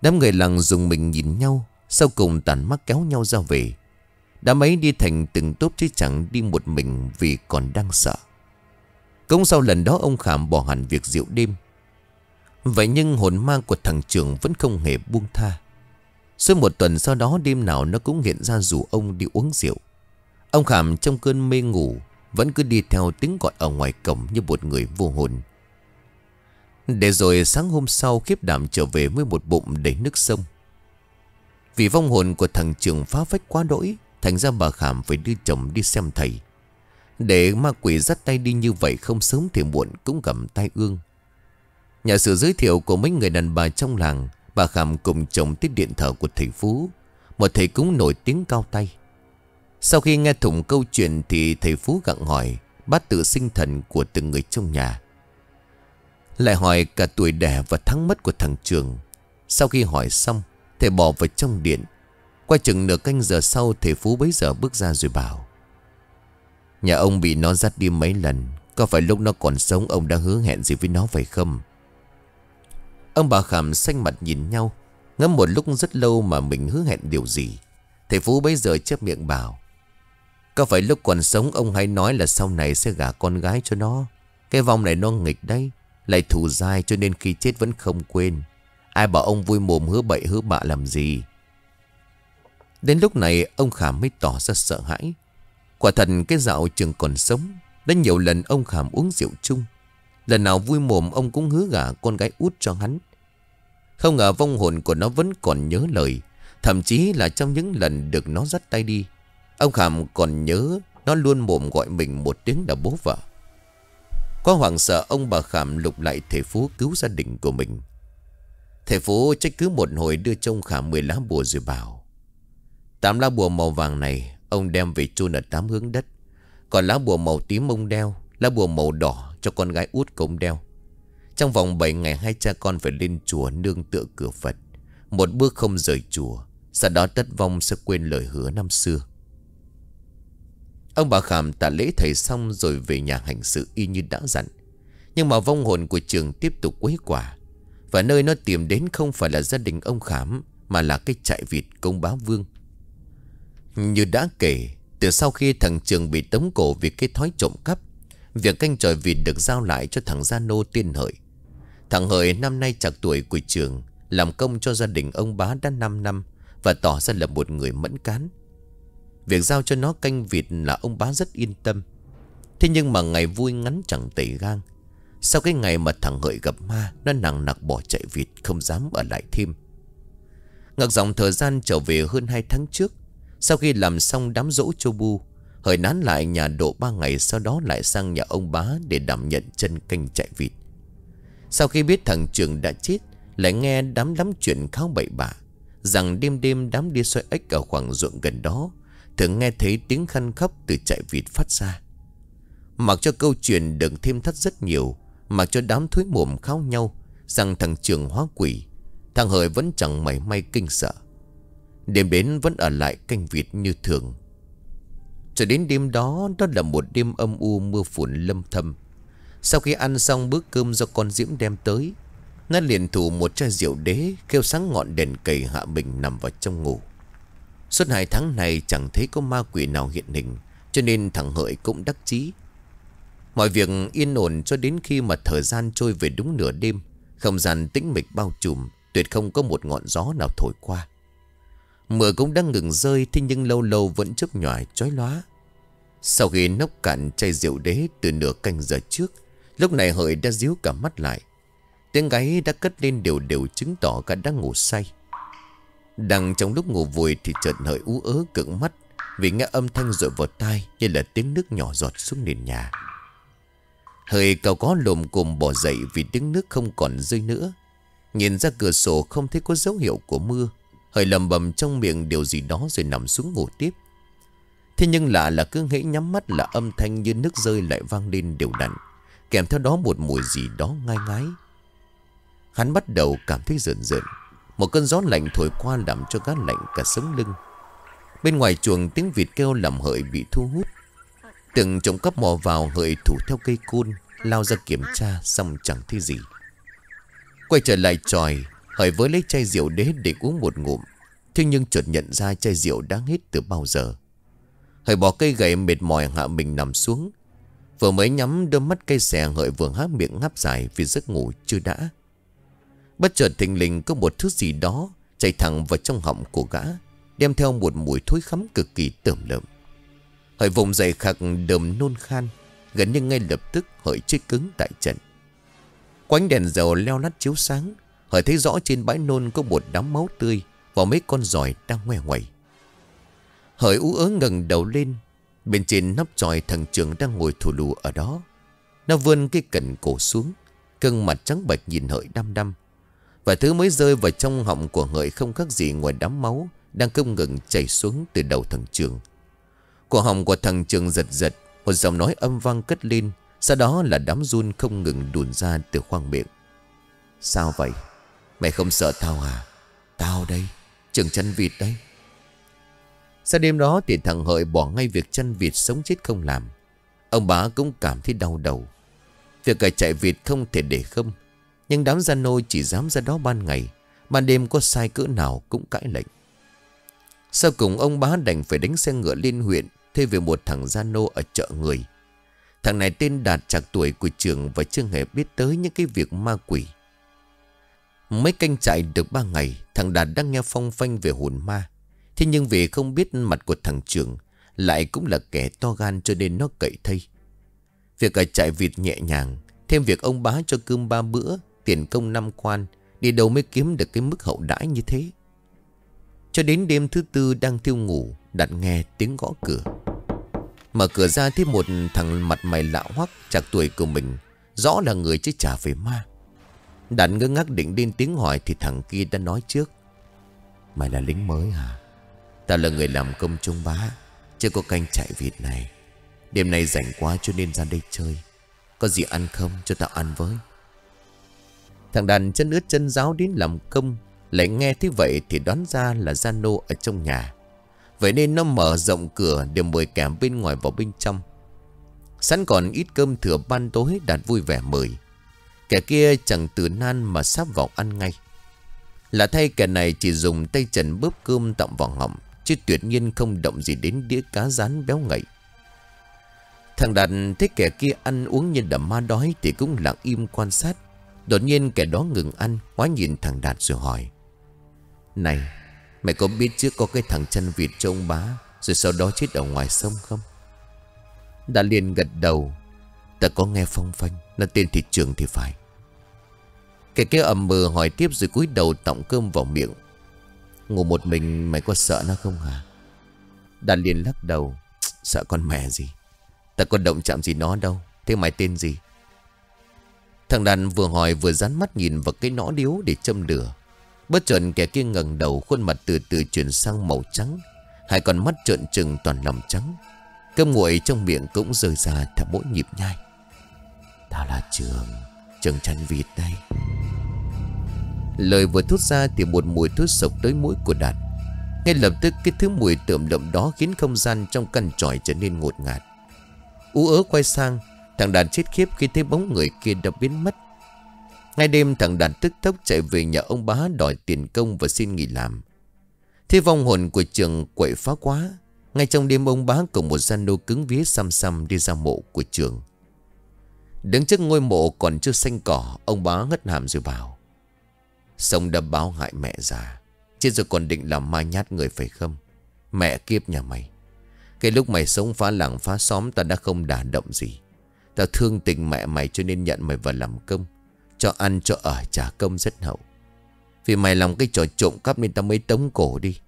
Đám người làng dùng mình nhìn nhau, Sau cùng tàn mắt kéo nhau ra về. Đám ấy đi thành từng tốp chứ chẳng đi một mình vì còn đang sợ. Cũng sau lần đó ông Khảm bỏ hẳn việc rượu đêm. Vậy nhưng hồn ma của thằng Trường vẫn không hề buông tha. Suốt một tuần sau đó, đêm nào nó cũng hiện ra rủ ông đi uống rượu. Ông Khảm trong cơn mê ngủ, Vẫn cứ đi theo tiếng gọi ở ngoài cổng như một người vô hồn. Để rồi sáng hôm sau, khiếp đảm trở về với một bụng đầy nước sông. Vì vong hồn của thằng Trường phá phách quá đỗi, Thành ra bà Khảm phải đưa chồng đi xem thầy. Để ma quỷ dắt tay đi như vậy không sớm thì muộn cũng cầm tay ương. Nhờ sự giới thiệu của mấy người đàn bà trong làng, Bà Khảm cùng chồng tới điện thờ của thầy Phú. Một thầy cúng nổi tiếng cao tay. Sau khi nghe thủng câu chuyện Thì thầy Phú gặng hỏi, Bát tự sinh thần của từng người trong nhà. Lại hỏi cả tuổi đẻ và tháng mất của thằng Trường. Sau khi hỏi xong, Thầy bỏ vào trong điện. Qua chừng nửa canh giờ sau, Thầy Phú bấy giờ bước ra rồi bảo, Nhà ông bị nó dắt đi mấy lần, Có phải lúc nó còn sống Ông đã hứa hẹn gì với nó phải không? Ông bà Khảm xanh mặt nhìn nhau, Ngắm một lúc rất lâu mà mình hứa hẹn điều gì. Thầy Phú bấy giờ chép miệng bảo, Có phải lúc còn sống Ông hay nói là sau này sẽ gả con gái cho nó? Cái vòng này nó nghịch đấy, Lại thù dai cho nên khi chết vẫn không quên. Ai bảo ông vui mồm hứa bậy hứa bạ làm gì? Đến lúc này, ông Khảm mới tỏ ra sợ hãi. Quả thật cái dạo trường còn sống, Đã nhiều lần ông Khảm uống rượu chung. Lần nào vui mồm, ông cũng hứa gả con gái út cho hắn. Không ngờ vong hồn của nó vẫn còn nhớ lời, Thậm chí là trong những lần được nó dắt tay đi, Ông Khảm còn nhớ Nó luôn mồm gọi mình một tiếng là bố vợ. Có hoàng sợ, ông bà Khảm lục lại thể phú cứu gia đình của mình. Thầy Phú trách cứ một hồi đưa trông Khảm 10 lá bùa rồi bảo, Tám lá bùa màu vàng này, Ông đem về chôn ở tám hướng đất. Còn lá bùa màu tím ông đeo, Lá bùa màu đỏ cho con gái út cũng đeo. Trong vòng 7 ngày hai cha con phải lên chùa nương tựa cửa Phật. Một bước không rời chùa Sau đó tất vong sẽ quên lời hứa năm xưa. Ông bà Khảm tạ lễ thầy xong rồi về nhà hành sự y như đã dặn. Nhưng mà vong hồn của trường tiếp tục quấy quả. Và nơi nó tìm đến không phải là gia đình ông Khảm Mà là cái trại vịt công bá vương. Như đã kể, từ sau khi thằng Trường bị tống cổ vì cái thói trộm cắp, việc canh tròi vịt được giao lại cho thằng Gia Nô tiên hợi. Thằng Hợi năm nay chạc tuổi của Trường, làm công cho gia đình ông bá đã 5 năm và tỏ ra là một người mẫn cán. Việc giao cho nó canh vịt là ông bá rất yên tâm. Thế nhưng mà ngày vui ngắn chẳng tẩy gang. Sau cái ngày mà thằng Hợi gặp ma, nó nặng nặc bỏ chạy vịt, không dám ở lại thêm. Ngược dòng thời gian trở về hơn 2 tháng trước, sau khi làm xong đám dỗ cho bu Hời nán lại nhà độ 3 ngày Sau đó lại sang nhà ông bá Để đảm nhận chân canh chạy vịt. Sau khi biết thằng Trường đã chết, Lại nghe đám lắm chuyện kháo bậy bạ, Rằng đêm đêm đám đi xoay ếch Ở khoảng ruộng gần đó, Thường nghe thấy tiếng khăn khóc từ chạy vịt phát ra. Mặc cho câu chuyện được thêm thắt rất nhiều, Mặc cho đám thối mồm kháo nhau, Rằng thằng Trường hóa quỷ, Thằng Hời vẫn chẳng mảy may kinh sợ. Đêm đến vẫn ở lại canh vịt như thường. Cho đến đêm đó Đó là một đêm âm u mưa phùn lâm thâm. Sau khi ăn xong bữa cơm do con Diễm đem tới, Nó liền thủ một chai rượu đế Kêu sáng ngọn đèn cầy hạ mình nằm vào trong ngủ. Suốt hai tháng này chẳng thấy có ma quỷ nào hiện hình, Cho nên thằng Hợi cũng đắc chí. Mọi việc yên ổn cho đến khi mà thời gian trôi về đúng nửa đêm, Không gian tĩnh mịch bao trùm, Tuyệt không có một ngọn gió nào thổi qua. Mưa cũng đang ngừng rơi, Thế nhưng lâu lâu vẫn chớp nhòi chói lóa. Sau khi nốc cạn chai rượu đế Từ nửa canh giờ trước, Lúc này hợi đã díu cả mắt lại. Tiếng gáy đã cất lên đều đều chứng tỏ cả đang ngủ say. Đang trong lúc ngủ vùi thì chợt hợi ú ớ cực mắt, Vì nghe âm thanh rội vào tai Như là tiếng nước nhỏ giọt xuống nền nhà. Hợi cao có lồm cồm bỏ dậy Vì tiếng nước không còn rơi nữa. Nhìn ra cửa sổ không thấy có dấu hiệu của mưa. Hơi lầm bầm trong miệng điều gì đó rồi nằm xuống ngủ tiếp. Thế nhưng lạ là cứ hễ nhắm mắt là âm thanh như nước rơi lại vang lên đều đặn, Kèm theo đó một mùi gì đó ngai ngái. Hắn bắt đầu cảm thấy rợn rợn, Một cơn gió lạnh thổi qua làm cho gã lạnh cả sống lưng. Bên ngoài chuồng tiếng vịt kêu làm hợi bị thu hút. Từng trộm cắp mò vào, hợi thủ theo cây côn, Lao ra kiểm tra, xong chẳng thấy gì. Quay trở lại tròi hợi với lấy chai rượu đế để uống một ngụm. Thế nhưng chợt nhận ra chai rượu đã hết từ bao giờ. Hợi bỏ cây gậy mệt mỏi hạ mình nằm xuống. Vừa mới nhắm đôi mắt cây xè, hợi vừa há miệng ngáp dài vì giấc ngủ chưa đã. Bất chợt thình lình có một thứ gì đó chạy thẳng vào trong họng của gã, Đem theo một mùi thối khắm cực kỳ tởm lợm. Hợi vùng dậy khạc đờm nôn khan, Gần như ngay lập tức hợi chết cứng tại trận. Quánh đèn dầu leo lắt chiếu sáng Hợi thấy rõ trên bãi nôn có một đám máu tươi Và mấy con giỏi đang ngoe ngoẩy. Hợi ú ớ ngẩng đầu lên, Bên trên nắp tròi thằng trưởng đang ngồi thủ lù ở đó. Nó vươn cái cẩn cổ xuống Cưng mặt trắng bạch nhìn hợi đăm đăm. Và thứ mới rơi vào trong họng của hợi không khác gì ngoài đám máu Đang không ngừng chảy xuống từ đầu thằng trường. Cổ họng của thằng trường giật giật, Một giọng nói âm vang cất lên, Sau đó là đám run không ngừng đùn ra từ khoang miệng. Sao vậy? Mày không sợ tao à? Tao đây, Trường chăn vịt đây Sau đêm đó thì thằng Hợi bỏ ngay việc chăn vịt sống chết không làm. Ông bá cũng cảm thấy đau đầu. Việc cải chạy vịt không thể để không. Nhưng đám gian nô chỉ dám ra đó ban ngày. Ban đêm có sai cỡ nào cũng cãi lệnh. Sau cùng, ông bá đành phải đánh xe ngựa lên huyện, Thuê về một thằng gian nô ở chợ người. Thằng này tên Đạt, chạc tuổi của trường Và chưa hề biết tới những cái việc ma quỷ. Mấy canh chạy được ba ngày Thằng Đạt đang nghe phong phanh về hồn ma. Thế nhưng vì không biết mặt của thằng trưởng, Lại cũng là kẻ to gan cho nên nó cậy thây Việc ở chạy vịt nhẹ nhàng Thêm việc ông bá cho cơm ba bữa Tiền công năm quan Đi đâu mới kiếm được cái mức hậu đãi như thế? Cho đến đêm thứ tư đang thiêu ngủ Đạt nghe tiếng gõ cửa. Mở cửa ra thấy một thằng mặt mày lạ hoắc Chạc tuổi của mình Rõ là người chứ trả về ma. Đạt ngơ ngác định lên tiếng hỏi Thì thằng kia đã nói trước. Mày là lính mới hả? Tao là người làm công trung bá Chưa có canh chạy vịt này. Đêm nay rảnh quá cho nên ra đây chơi. Có gì ăn không? Cho tao ăn với. Thằng đàn chân ướt chân giáo đến làm công Lại nghe thế vậy thì đoán ra là Giano ở trong nhà. Vậy nên nó mở rộng cửa để mời kẻ bên ngoài vào bên trong. Sẵn còn ít cơm thừa ban tối Đạt vui vẻ mời Kẻ kia chẳng từ nan mà sắp vào ăn ngay. Là thay kẻ này chỉ dùng tay trần bóp cơm tạm vào họng, Chứ tuyệt nhiên không động gì đến đĩa cá rán béo ngậy. Thằng Đạt thấy kẻ kia ăn uống như đầm ma đói Thì cũng lặng im quan sát. Đột nhiên kẻ đó ngừng ăn, Hóa nhìn thằng Đạt rồi hỏi. Này, Mày có biết trước có cái thằng chân vịt cho ông bá, Rồi sau đó chết ở ngoài sông không? Đạt liền gật đầu. Ta có nghe phong phanh Là tên thị trường thì phải. Kẻ kia ầm mờ hỏi tiếp rồi cúi đầu tọng cơm vào miệng. Ngủ một mình, mày có sợ nó không hả? Đàn liền lắc đầu. Sợ con mẹ gì? Ta có động chạm gì nó đâu. Thế mày tên gì? Thằng đàn vừa hỏi vừa dán mắt nhìn vào cái nõ điếu để châm lửa. Bất chợt kẻ kia ngẩng đầu, khuôn mặt từ từ chuyển sang màu trắng. Hai con mắt trợn trừng toàn lòng trắng. Cơm nguội trong miệng cũng rơi ra theo mỗi nhịp nhai. Tao là Trường Trường chăn vịt đây. Lời vừa thốt ra thì một mùi thuốc sộc tới mũi của Đạt Ngay lập tức cái thứ mùi tượm đậm đó khiến không gian trong căn tròi trở nên ngột ngạt Ú ớ quay sang Thằng Đạt chết khiếp khi thấy bóng người kia đã biến mất ngay đêm thằng Đạt tức tốc chạy về nhà ông bá đòi tiền công và xin nghỉ làm. Thế vong hồn của trường quậy phá quá. Ngay trong đêm ông bá cùng một gian đô cứng vía xăm xăm đi ra mộ của trường. Đứng trước ngôi mộ còn chưa xanh cỏ, ông bá ngất hàm rồi bảo sống đã báo hại mẹ già. Chết rồi còn định làm ma nhát người phải không? Mẹ kiếp nhà mày. Cái lúc mày sống phá làng, phá xóm ta đã không đả động gì. Ta thương tình mẹ mày cho nên nhận mày vào làm công. Cho ăn, cho ở, trả công rất hậu Vì mày làm cái trò trộm cắp nên tao mới tống cổ đi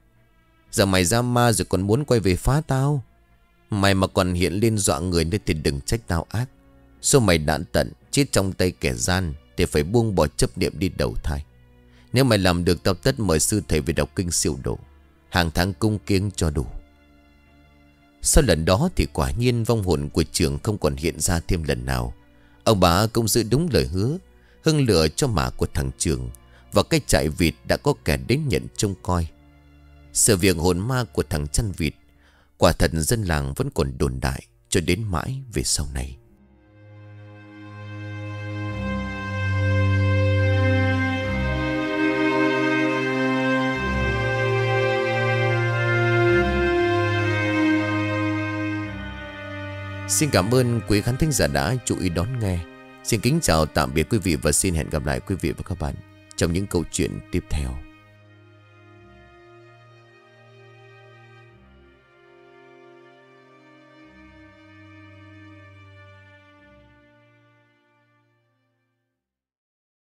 Giờ mày ra ma rồi còn muốn quay về phá tao Mày mà còn hiện lên dọa người nên thì đừng trách tao ác Số mày đạn tận, Chết trong tay kẻ gian Thì phải buông bỏ chấp niệm đi đầu thai nếu mày làm được tao tất mời sư thầy về đọc kinh siêu độ, Hàng tháng cung kiêng cho đủ. Sau lần đó thì quả nhiên vong hồn của trường không còn hiện ra thêm lần nào. Ông bà cũng giữ đúng lời hứa, Hưng lửa cho mả của thằng Trường, Và cái trại vịt đã có kẻ đến nhận trông coi. Sự việc hồn ma của thằng chăn vịt, Quả thật dân làng vẫn còn đồn đại Cho đến mãi về sau này. Xin cảm ơn quý khán thính giả đã chú ý đón nghe Xin kính chào, tạm biệt quý vị và xin hẹn gặp lại quý vị và các bạn trong những câu chuyện tiếp theo.